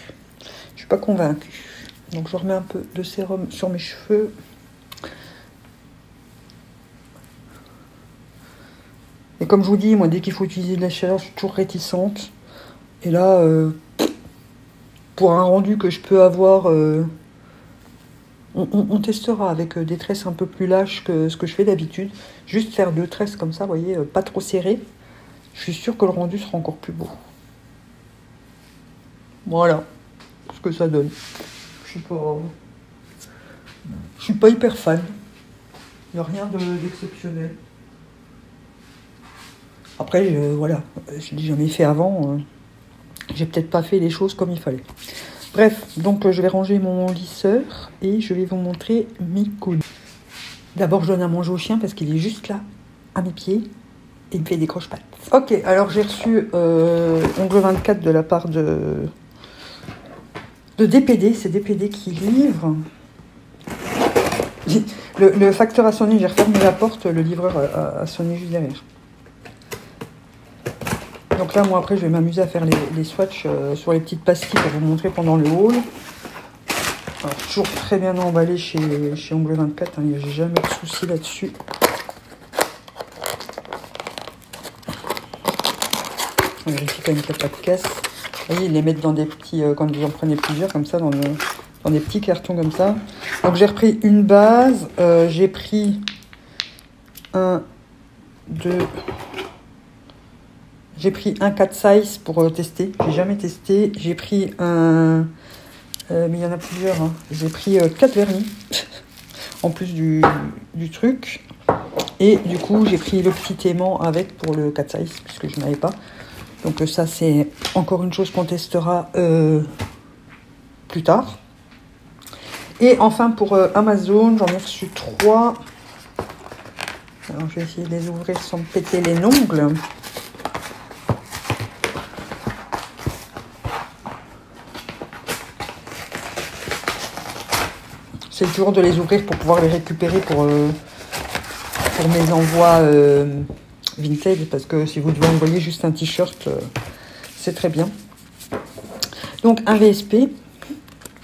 Je suis pas convaincue. Donc je remets un peu de sérum sur mes cheveux. Et comme je vous dis, moi, dès qu'il faut utiliser de la chaleur, je suis toujours réticente. Et là, euh, pour un rendu que je peux avoir, euh, on, testera avec euh, des tresses un peu plus lâches que ce que je fais d'habitude. Juste faire deux tresses comme ça, vous voyez, euh, pas trop serrées. Je suis sûre que le rendu sera encore plus beau. Voilà ce que ça donne. Je suis suis pas hyper fan. Il n'y a rien de- d'exceptionnel. Après, euh, voilà, je l'ai jamais fait avant. J'ai peut-être pas fait les choses comme il fallait. Bref, donc euh, je vais ranger mon lisseur et je vais vous montrer mes coudes. D'abord, je donne à manger au chien parce qu'il est juste là, à mes pieds, et il me fait des croche-pattes. Ok, alors j'ai reçu euh, Ongle 24 de la part de, de DPD. C'est DPD qui livre. Le, facteur a sonné, j'ai refermé la porte, le livreur a sonné juste derrière. Donc là, moi, après, je vais m'amuser à faire les, les swatchs euh, sur les petites pastilles pour vous montrer pendant le haul. Alors, toujours très bien emballé chez, chez Ongle 24, hein, j'ai jamais de soucis là-dessus. On vérifie quand même qu'il n'y a pas de caisse. Vous voyez, ils les mettent dans des petits, euh, quand vous en prenez plusieurs, comme ça, dans, dans des petits cartons comme ça. Donc j'ai repris une base, euh, j'ai pris un, deux, j'ai pris un 4 size pour euh, tester. J'ai jamais testé. J'ai pris un. euh, mais il y en a plusieurs. hein. J'ai pris 4 vernis. en plus du, du truc. Et du coup, j'ai pris le petit aimant avec pour le 4 size, puisque je n'avais pas. Donc, euh, ça, c'est encore une chose qu'on testera euh, plus tard. Et enfin, pour euh, Amazon, j'en ai reçu 3. Alors, je vais essayer de les ouvrir sans péter les ongles. C'est toujours de les ouvrir pour pouvoir les récupérer pour, euh, pour mes envois euh, vintage. Parce que si vous devez envoyer juste un t-shirt, euh, c'est très bien. Donc un VSP.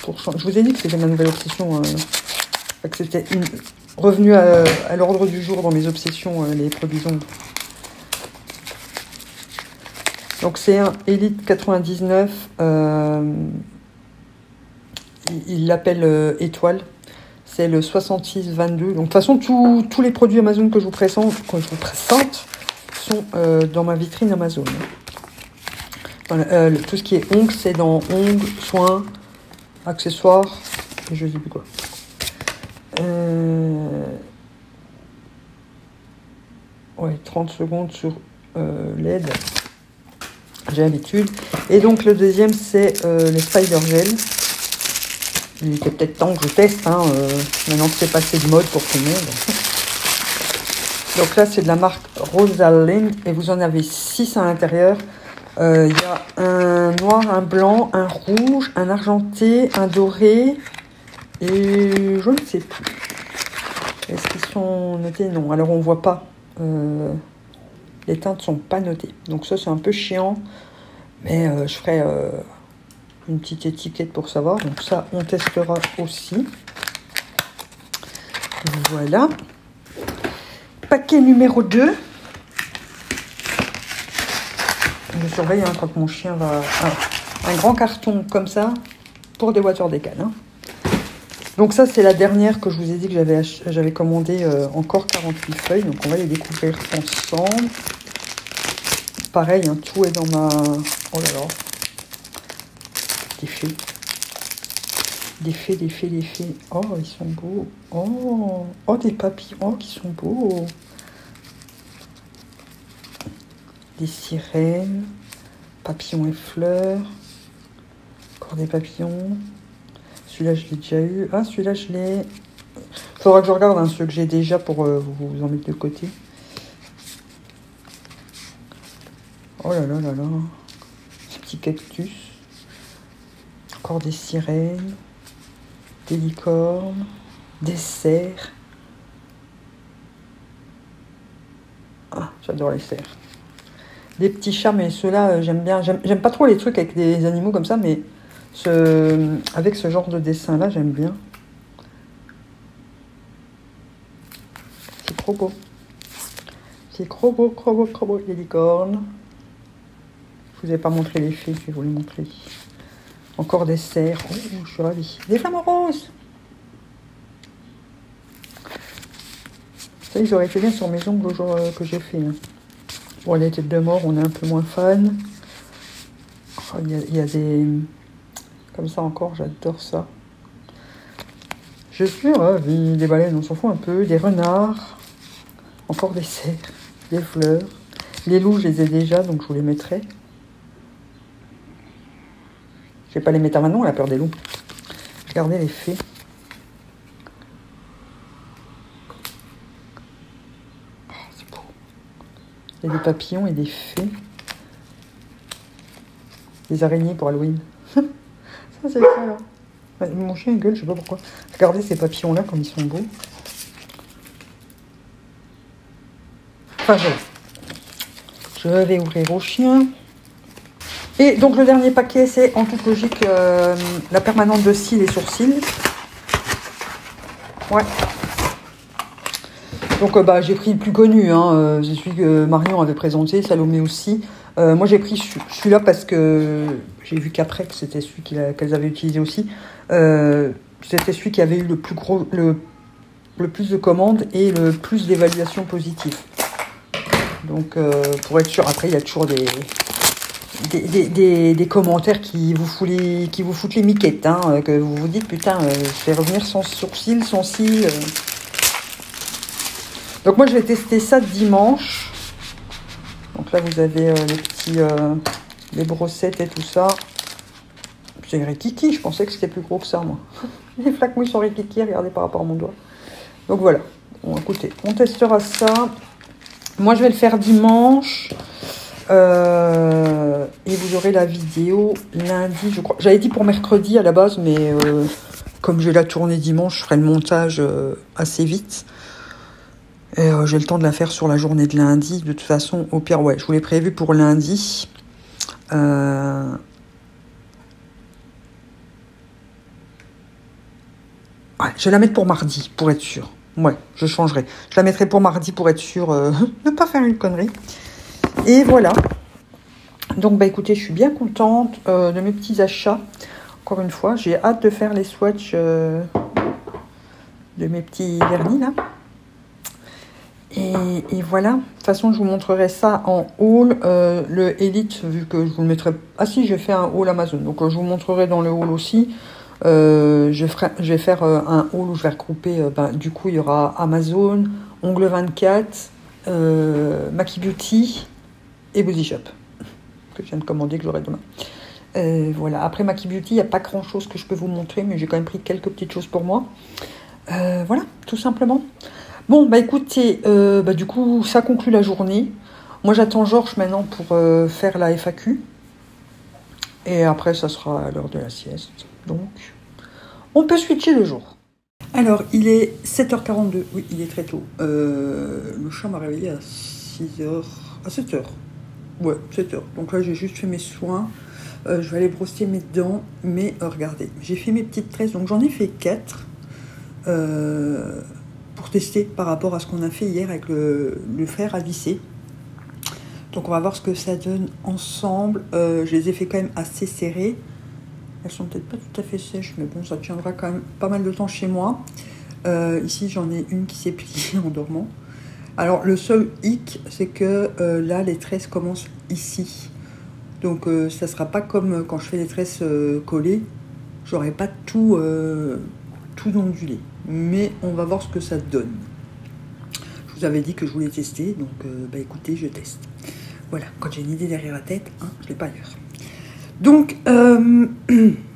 Je vous ai dit que c'était ma nouvelle obsession. c'était revenu à, à l'ordre du jour dans mes obsessions, les produits ongles. Donc c'est un Elite 99. euh, il- l'appelle étoile. C'est le 6622. Donc de toute façon, tous- les produits Amazon que je vous présente, que je vous présente sont euh, dans ma vitrine Amazon. Voilà, euh, tout ce qui est ongles, c'est dans ongles, soins, accessoires, et je sais plus quoi. Euh, Ouais, 30 secondes sur LED. J'ai l'habitude. Et donc le deuxième, c'est les Spider Gel. Il était peut-être temps que je teste, hein, euh, maintenant que c'est passé de mode pour tout le monde. Donc là, c'est de la marque Rosalind et vous en avez 6 à l'intérieur. Euh, Il y a un noir, un blanc, un rouge, un argenté, un doré et je ne sais plus. Est-ce qu'ils sont notés? Non. Alors on voit pas. Euh, les teintes sont pas notées. Donc ça, c'est un peu chiant. Mais je ferai une petite étiquette pour savoir. Donc ça, on testera aussi. Voilà. paquet numéro 2. Je surveille hein, quand mon chien va... Un grand carton comme ça pour des voitures décales. Hein. Donc ça, c'est la dernière que je vous ai dit que j'avais j'avais commandé euh, encore 48 feuilles. Donc on va les découvrir ensemble. Pareil, hein, tout est dans ma... Oh là là. Des faits. Des faits, des faits, des faits. Oh, ils sont beaux. Oh, oh des papillons oh, qui sont beaux. Des sirènes. Papillons et fleurs. Encore des papillons. Celui-là, je l'ai déjà eu. Ah, celui-là, je l'ai... Faudra que je regarde hein, ceux que j'ai déjà pour euh, vous en mettre de côté. Oh là là là là. Ces petits cactus. Encore des sirènes. Des licornes. Des cerfs. Ah, j'adore les cerfs. Des petits chats, mais ceux-là, euh, j'aime bien. J'aime pas trop les trucs avec des animaux comme ça, mais ce, avec ce genre de dessin-là, j'aime bien. C'est trop beau. C'est trop beau, trop beau, trop beau, les licornes. Je vous ai pas montré les filles, je vais vous les montrer. Encore des cerfs. Je suis ravie. Des flamants roses Ça, ils auraient été bien sur mes ongles au euh, que j'ai fait. Hein. Bon, les têtes de mort, on est un peu moins fan. Oh, il y, a des... Comme ça encore, j'adore ça. Je suis ravie. Des baleines, on s'en fout un peu. Des renards. Encore des cerfs. Des fleurs. Les loups, je les ai déjà, donc je vous les mettrai. Je vais pas les mettre à maintenant, la peur des loups. Regardez les fées. Il y a des papillons et des fées. Des araignées pour Halloween. c'est ça, Mon chien gueule, je sais pas pourquoi. Regardez ces papillons-là, comme ils sont beaux. Enfin, je, vais ouvrir au chien. Et donc, le dernier paquet, c'est en toute logique euh, la permanente de cils et sourcils. Ouais. Donc, euh, bah, j'ai pris le plus connu. Hein. Euh, c'est celui que Marion avait présenté, Salomé aussi. Moi, j'ai pris celui-là parce que j'ai vu qu'après que c'était celui qu'elles avaient utilisé aussi. C'était celui qui avait eu le plus gros, le, le plus de commandes et le plus d'évaluations positives. Donc, pour être sûr, après, il y a toujours des, des, commentaires qui vous, foutent les, qui vous foutent les miquettes, hein, que vous vous dites, putain, je vais revenir sans sourcils, sans cils. Donc, moi, je vais tester ça dimanche. Donc là, vous avez euh, les petits, euh, les brossettes et tout ça. C'est rikiki, je pensais que c'était plus gros que ça, moi. les flaques mouilles sont rikiki, regardez par rapport à mon doigt. Donc voilà. Bon, écoutez, on testera ça. Moi, je vais le faire dimanche. Euh, et vous aurez la vidéo lundi, je crois. J'avais dit pour mercredi à la base, mais comme j'ai la tournée dimanche, je ferai le montage assez vite. Et euh, j'ai le temps de la faire sur la journée de lundi. De toute façon, au pire, ouais, je vous l'ai prévu pour lundi. Euh, je vais la mettre pour mardi, pour être sûr. Ouais, je changerai. Je la mettrai pour mardi pour être sûr euh, ne pas faire une connerie. Et voilà. Donc, bah écoutez, je suis bien contente de mes petits achats. Encore une fois, j'ai hâte de faire les swatchs de mes petits vernis là. Et, voilà, de toute façon, je vous montrerai ça en haul. Euh, le Elite, vu que je vous le mettrai... Ah si, j'ai fait un haul Amazon, donc euh, je vous montrerai dans le haul aussi. Euh, je, vais faire un haul où je vais regrouper, ben, du coup, il y aura Amazon, Ongle 24, Maki Beauty et Body Shop, que je viens de commander, que j'aurai demain. voilà, après Maki Beauty, il n'y a pas grand chose que je peux vous montrer, mais j'ai quand même pris quelques petites choses pour moi. voilà, tout simplement. Bon, bah écoutez, euh, bah, du coup, ça conclut la journée. Moi, j'attends Georges maintenant pour euh, faire la FAQ. Et après, ça sera l'heure de la sieste. Donc, on peut switcher le jour. Alors, il est 7h42. Oui, il est très tôt. Euh, le chat m'a réveillé à 6h. À 7h. Ouais, 7h. Donc là, j'ai juste fait mes soins. je vais aller brosser mes dents. Mais regardez, j'ai fait mes petites tresses. Donc, j'en ai fait 4. Euh pour tester par rapport à ce qu'on a fait hier avec le, fer à visser. Donc on va voir ce que ça donne ensemble. Euh, je les ai fait quand même assez serrées. Elles sont peut-être pas tout à fait sèches, mais bon, ça tiendra quand même pas mal de temps chez moi. Euh, ici, j'en ai une qui s'est pliée en dormant. Alors, le seul hic, c'est que euh, là, les tresses commencent ici. Donc, euh, ça sera pas comme quand je fais les tresses euh, collées. J'aurai pas tout, euh, tout ondulé. Mais on va voir ce que ça donne. Je vous avais dit que je voulais tester, donc euh, bah écoutez, je teste. Voilà, quand j'ai une idée derrière la tête, hein, je l'ai pas ailleurs. Donc, euh,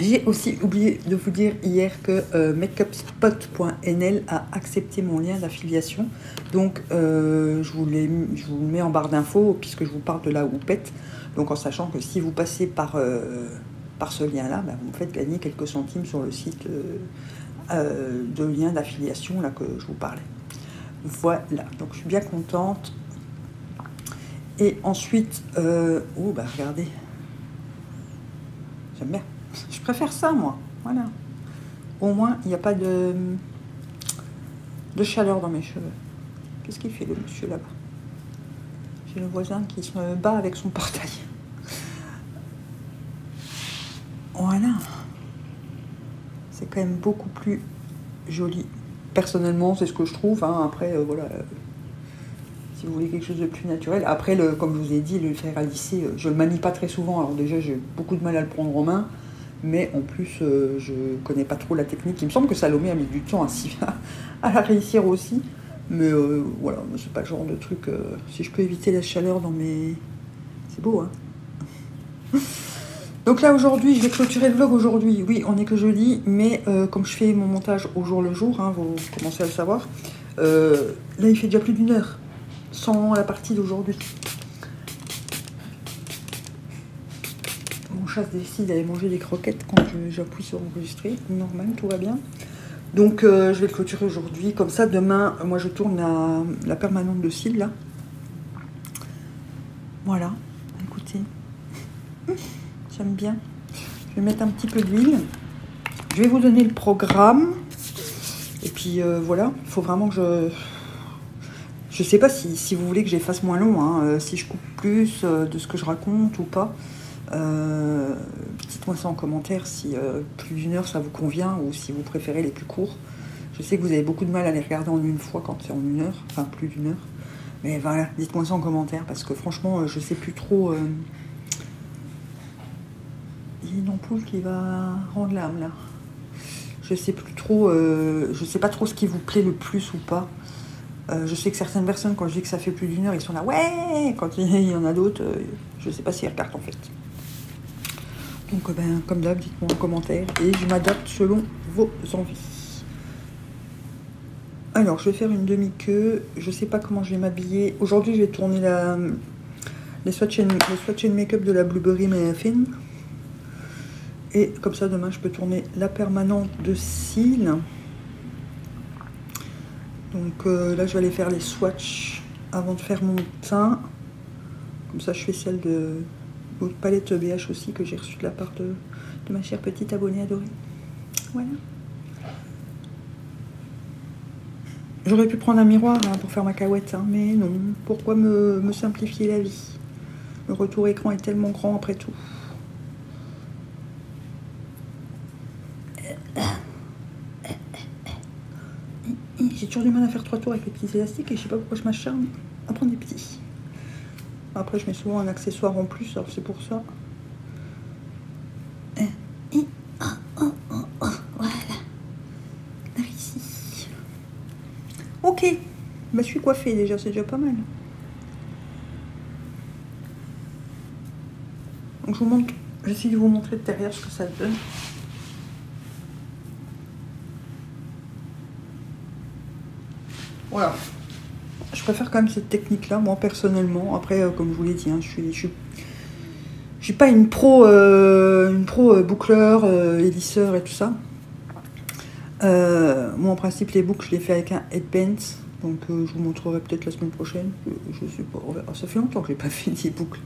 j'ai aussi oublié de vous dire hier que euh, makeupspot.nl a accepté mon lien d'affiliation. Donc, euh, je, vous le mets en barre d'infos puisque je vous parle de la houppette. Donc, en sachant que si vous passez par, euh, par ce lien-là, bah, vous me faites gagner quelques centimes sur le site de lien d'affiliation que je vous parlais. Voilà, donc je suis bien contente. Et ensuite, oh bah regardez, j'aime bien. Je préfère ça moi, voilà. Au moins, il n'y a pas de, chaleur dans mes cheveux. Qu'est-ce qu'il fait le monsieur là-bas? J'ai le voisin qui se bat avec son portail. Voilà. C'est quand même beaucoup plus joli. Personnellement, c'est ce que je trouve. hein. Après, euh, voilà. euh, si vous voulez quelque chose de plus naturel. Après, comme je vous ai dit, le fer à lisser, euh, je le manie pas très souvent. Alors déjà, j'ai beaucoup de mal à le prendre en main. Mais en plus, euh, je connais pas trop la technique. Il me semble que Salomé a mis du temps à, à la réussir aussi. Mais euh, voilà, c'est pas le genre de truc. euh, si je peux éviter la chaleur dans mes. C'est beau, hein Donc là, aujourd'hui, je vais clôturer le vlog aujourd'hui. Oui, on est que jeudi, mais euh, comme je fais mon montage au jour le jour, hein, vous commencez à le savoir, euh, là, il fait déjà plus d'une heure, sans la partie d'aujourd'hui. Chat décide d'aller manger des croquettes quand j'appuie sur enregistrer. Normal, tout va bien. Donc, euh, je vais clôturer aujourd'hui. Comme ça, demain, euh, moi, je tourne la, permanente de cils, là. Voilà, écoutez. J'aime bien. Je vais mettre un petit peu d'huile. Je vais vous donner le programme. Et puis euh, voilà, il faut vraiment que je. Je sais pas si, si vous voulez que j'efface moins long, hein, si je coupe plus de ce que je raconte ou pas. Euh, Dites-moi ça en commentaire si plus d'une heure ça vous convient ou si vous préférez les plus courts. Je sais que vous avez beaucoup de mal à les regarder en une fois quand c'est en une heure, enfin plus d'une heure. Mais voilà, dites-moi ça en commentaire parce que franchement, euh, je sais plus trop. euh, il y a une ampoule qui va rendre l'âme là. Je sais plus trop, je sais pas trop ce qui vous plaît le plus ou pas. Je sais que certaines personnes, quand je dis que ça fait plus d'une heure, ils sont là, ouais Quand il y en a d'autres, je sais pas s'ils regardent en fait. Donc, euh, ben, comme d'hab, dites-moi en commentaire et je m'adapte selon vos envies. Alors, je vais faire une demi-queue. Je sais pas comment je vais m'habiller. Aujourd'hui, je vais tourner la, les swatch and, and make-up de la Blueberry Muffin. Et comme ça, demain, je peux tourner la permanente de cils. Donc euh, là, je vais aller faire les swatchs avant de faire mon teint. Comme ça, je fais celle de l'autre palette BH aussi que j'ai reçue de la part de, de ma chère petite abonnée adorée. Voilà. J'aurais pu prendre un miroir hein, pour faire ma cahouette, hein, mais non. Pourquoi me, me simplifier la vie? Le retour écran est tellement grand après tout. J'ai toujours du mal à faire trois tours avec les petits élastiques et je sais pas pourquoi je m'acharne à prendre des petits. Après, je mets souvent un accessoire en plus, alors c'est pour ça. Eh, oh, oh, oh, oh, Voilà. Par ici. Ok. Bah, je suis coiffée déjà, c'est déjà pas mal. Donc, je vous montre. J'essaie de vous montrer de derrière ce que ça donne. Voilà. Préfère quand même cette technique-là, moi personnellement. Après, euh, comme je vous l'ai dit, hein, je suis, je suis, je suis pas une pro, euh, une pro euh, boucleur, élisseur et tout ça. Moi, en principe, les boucles, je les fais avec un headband. Donc, je vous montrerai peut-être la semaine prochaine. Je sais pas, verra. Ça fait longtemps que j'ai pas fait des boucles.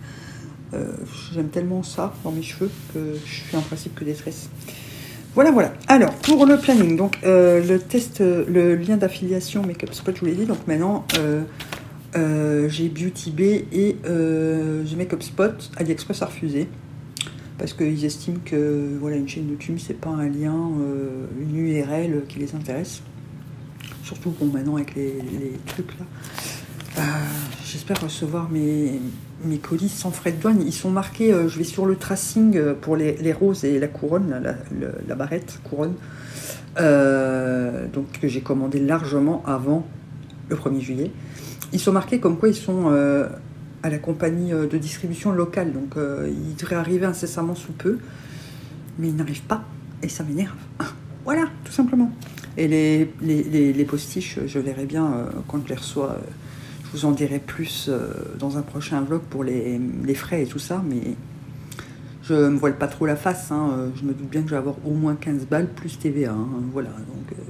J'aime tellement ça dans mes cheveux que je fais en principe que des tresses. Voilà, voilà. Alors, pour le planning, donc euh, le test, le lien d'affiliation Makeup Spot, je vous l'ai dit. Donc maintenant, euh, euh, j'ai Beauty Bay et j'ai Makeup Spot. AliExpress a refusé parce qu'ils estiment que voilà une chaîne YouTube, c'est pas un lien, une URL qui les intéresse. Surtout bon maintenant avec les, trucs là. Euh, J'espère recevoir mes, mes colis sans frais de douane. Ils sont marqués, euh, je vais sur le tracing euh, pour les, les roses et la couronne, la, la- la barrette couronne. Euh, donc que j'ai commandé largement avant le 1er juillet. Ils sont marqués comme quoi ils sont à la compagnie de distribution locale. Donc ils devraient arriver incessamment sous peu. Mais ils n'arrivent pas. Et ça m'énerve. Voilà, tout simplement. Et les, les, les- postiches, je verrai bien quand je les reçois. Vous en dirai plus euh, dans un prochain vlog pour les, frais et tout ça. Mais je me voile pas trop la face. hein. Euh, Je me doute bien que je vais avoir au moins 15 balles plus TVA. hein. Voilà. Donc, euh,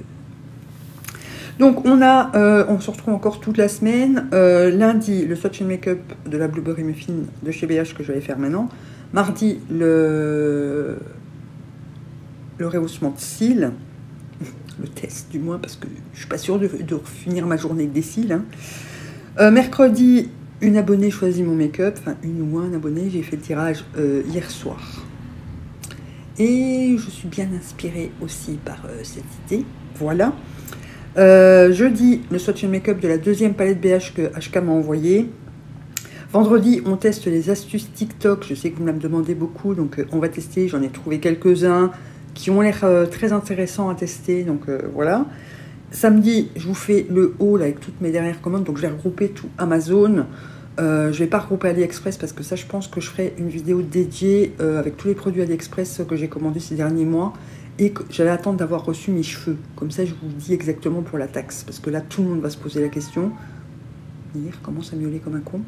donc on a, on se retrouve encore toute la semaine. Lundi, le Swatch and Makeup de la Blueberry Muffin de chez BH que je vais faire maintenant. Mardi, le, le rehaussement de cils. Le test du moins, parce que je suis pas sûre de, de finir ma journée avec des cils. hein. Euh, mercredi, une abonnée choisit mon make-up. Enfin, une ou un abonné. J'ai fait le tirage euh, hier soir. Et je suis bien inspirée aussi par euh, cette idée. Voilà. Jeudi, le swatch make-up de la deuxième palette BH que HK m'a envoyé. Vendredi, on teste les astuces TikTok. Je sais que vous me la demandez beaucoup, donc on va tester. J'en ai trouvé quelques-uns qui ont l'air très intéressants à tester, donc voilà. Samedi, je vous fais le haul avec toutes mes dernières commandes, donc je vais regrouper tout Amazon. Euh, je vais pas regrouper AliExpress parce que ça, je pense que je ferai une vidéo dédiée euh, avec tous les produits AliExpress que j'ai commandés ces derniers mois et que j'allais attendre d'avoir reçu mes cheveux. Comme ça, je vous dis exactement pour la taxe parce que là, tout le monde va se poser la question. Hier, commence à miauler comme un con.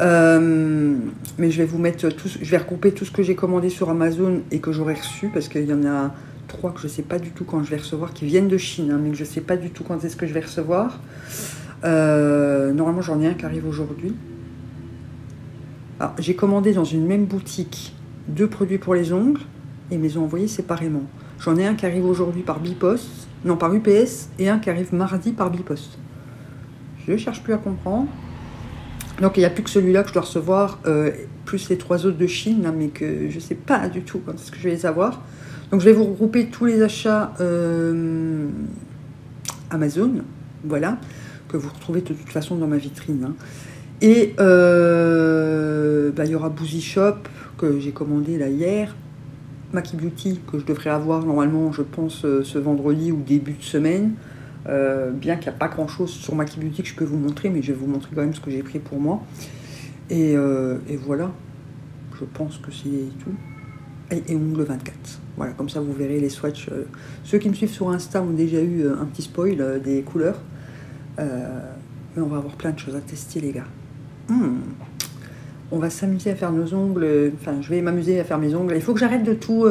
Euh, mais je vais vous mettre tout, je vais regrouper tout ce que j'ai commandé sur Amazon et que j'aurai reçu parce qu'il y en a trois que je sais pas du tout quand je vais recevoir qui viennent de Chine, hein, mais que je sais pas du tout quand est-ce que je vais recevoir. Euh, normalement, j'en ai un qui arrive aujourd'hui. J'ai commandé dans une même boutique deux produits pour les ongles et ils me les ont envoyés séparément. J'en ai un qui arrive aujourd'hui par Bipost, non par UPS, et un qui arrive mardi par Bipost. Je ne cherche plus à comprendre. Donc il n'y a plus que celui-là que je dois recevoir, euh, plus les trois autres de Chine, là, mais que je ne sais pas du tout quand est-ce que je vais les avoir. Donc je vais vous regrouper tous les achats euh, Amazon, voilà, que vous retrouvez de toute façon dans ma vitrine. hein. Et euh, bah, il y aura Boozy Shop que j'ai commandé là hier, Maki Beauty que je devrais avoir normalement, je pense, euh, ce vendredi ou début de semaine. Bien qu'il n'y a pas grand chose sur Maki Beauty que je peux vous montrer, mais je vais vous montrer quand même ce que j'ai pris pour moi. Et voilà, je pense que c'est tout. Et, et ongle 24. Voilà, comme ça vous verrez les swatchs. euh, ceux qui me suivent sur Insta ont déjà eu euh, un petit spoil euh, des couleurs. Mais on va avoir plein de choses à tester, les gars. Hmm. On va s'amuser à faire nos ongles. Enfin, je vais m'amuser à faire mes ongles. Il faut que j'arrête de tout.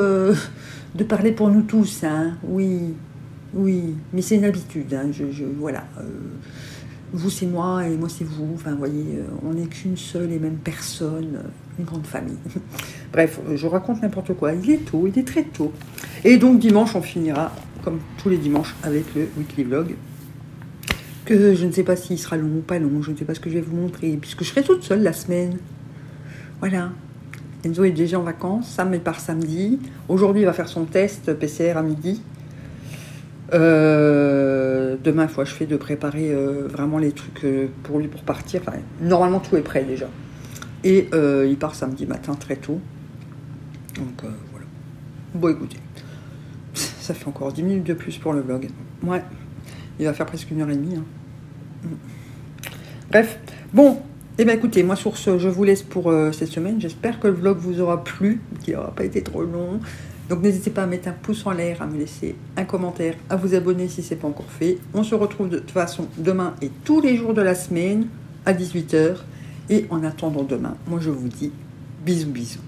de parler pour nous tous, hein. Oui, oui. Mais c'est une habitude, hein. Voilà. Vous, c'est moi et moi, c'est vous. Enfin, vous voyez, euh, on n'est qu'une seule et même personne. euh, Une grande famille. Bref, je raconte n'importe quoi. Il est tôt, il est très tôt. Et donc, dimanche, on finira, comme tous les dimanches, avec le weekly vlog que je ne sais pas s'il sera long ou pas long, je ne sais pas ce que je vais vous montrer, puisque je serai toute seule la semaine. Voilà. Enzo est déjà en vacances, Sam est par samedi. Aujourd'hui, il va faire son test PCR à midi. Euh, demain, il faut achever de préparer euh, vraiment les trucs euh, pour lui pour partir. Normalement, tout est prêt déjà. Et il part samedi matin très tôt. Donc voilà. Bon, écoutez, ça fait encore 10 minutes de plus pour le vlog. Ouais. Il va faire presque une heure et demie. hein. Bref, bon, eh bien écoutez, moi sur ce, je vous laisse pour cette semaine. J'espère que le vlog vous aura plu, qu'il n'aura pas été trop long. Donc n'hésitez pas à mettre un pouce en l'air, à me laisser un commentaire, à vous abonner si ce n'est pas encore fait. On se retrouve de toute façon demain et tous les jours de la semaine à 18h. Et en attendant demain, moi je vous dis bisous bisous.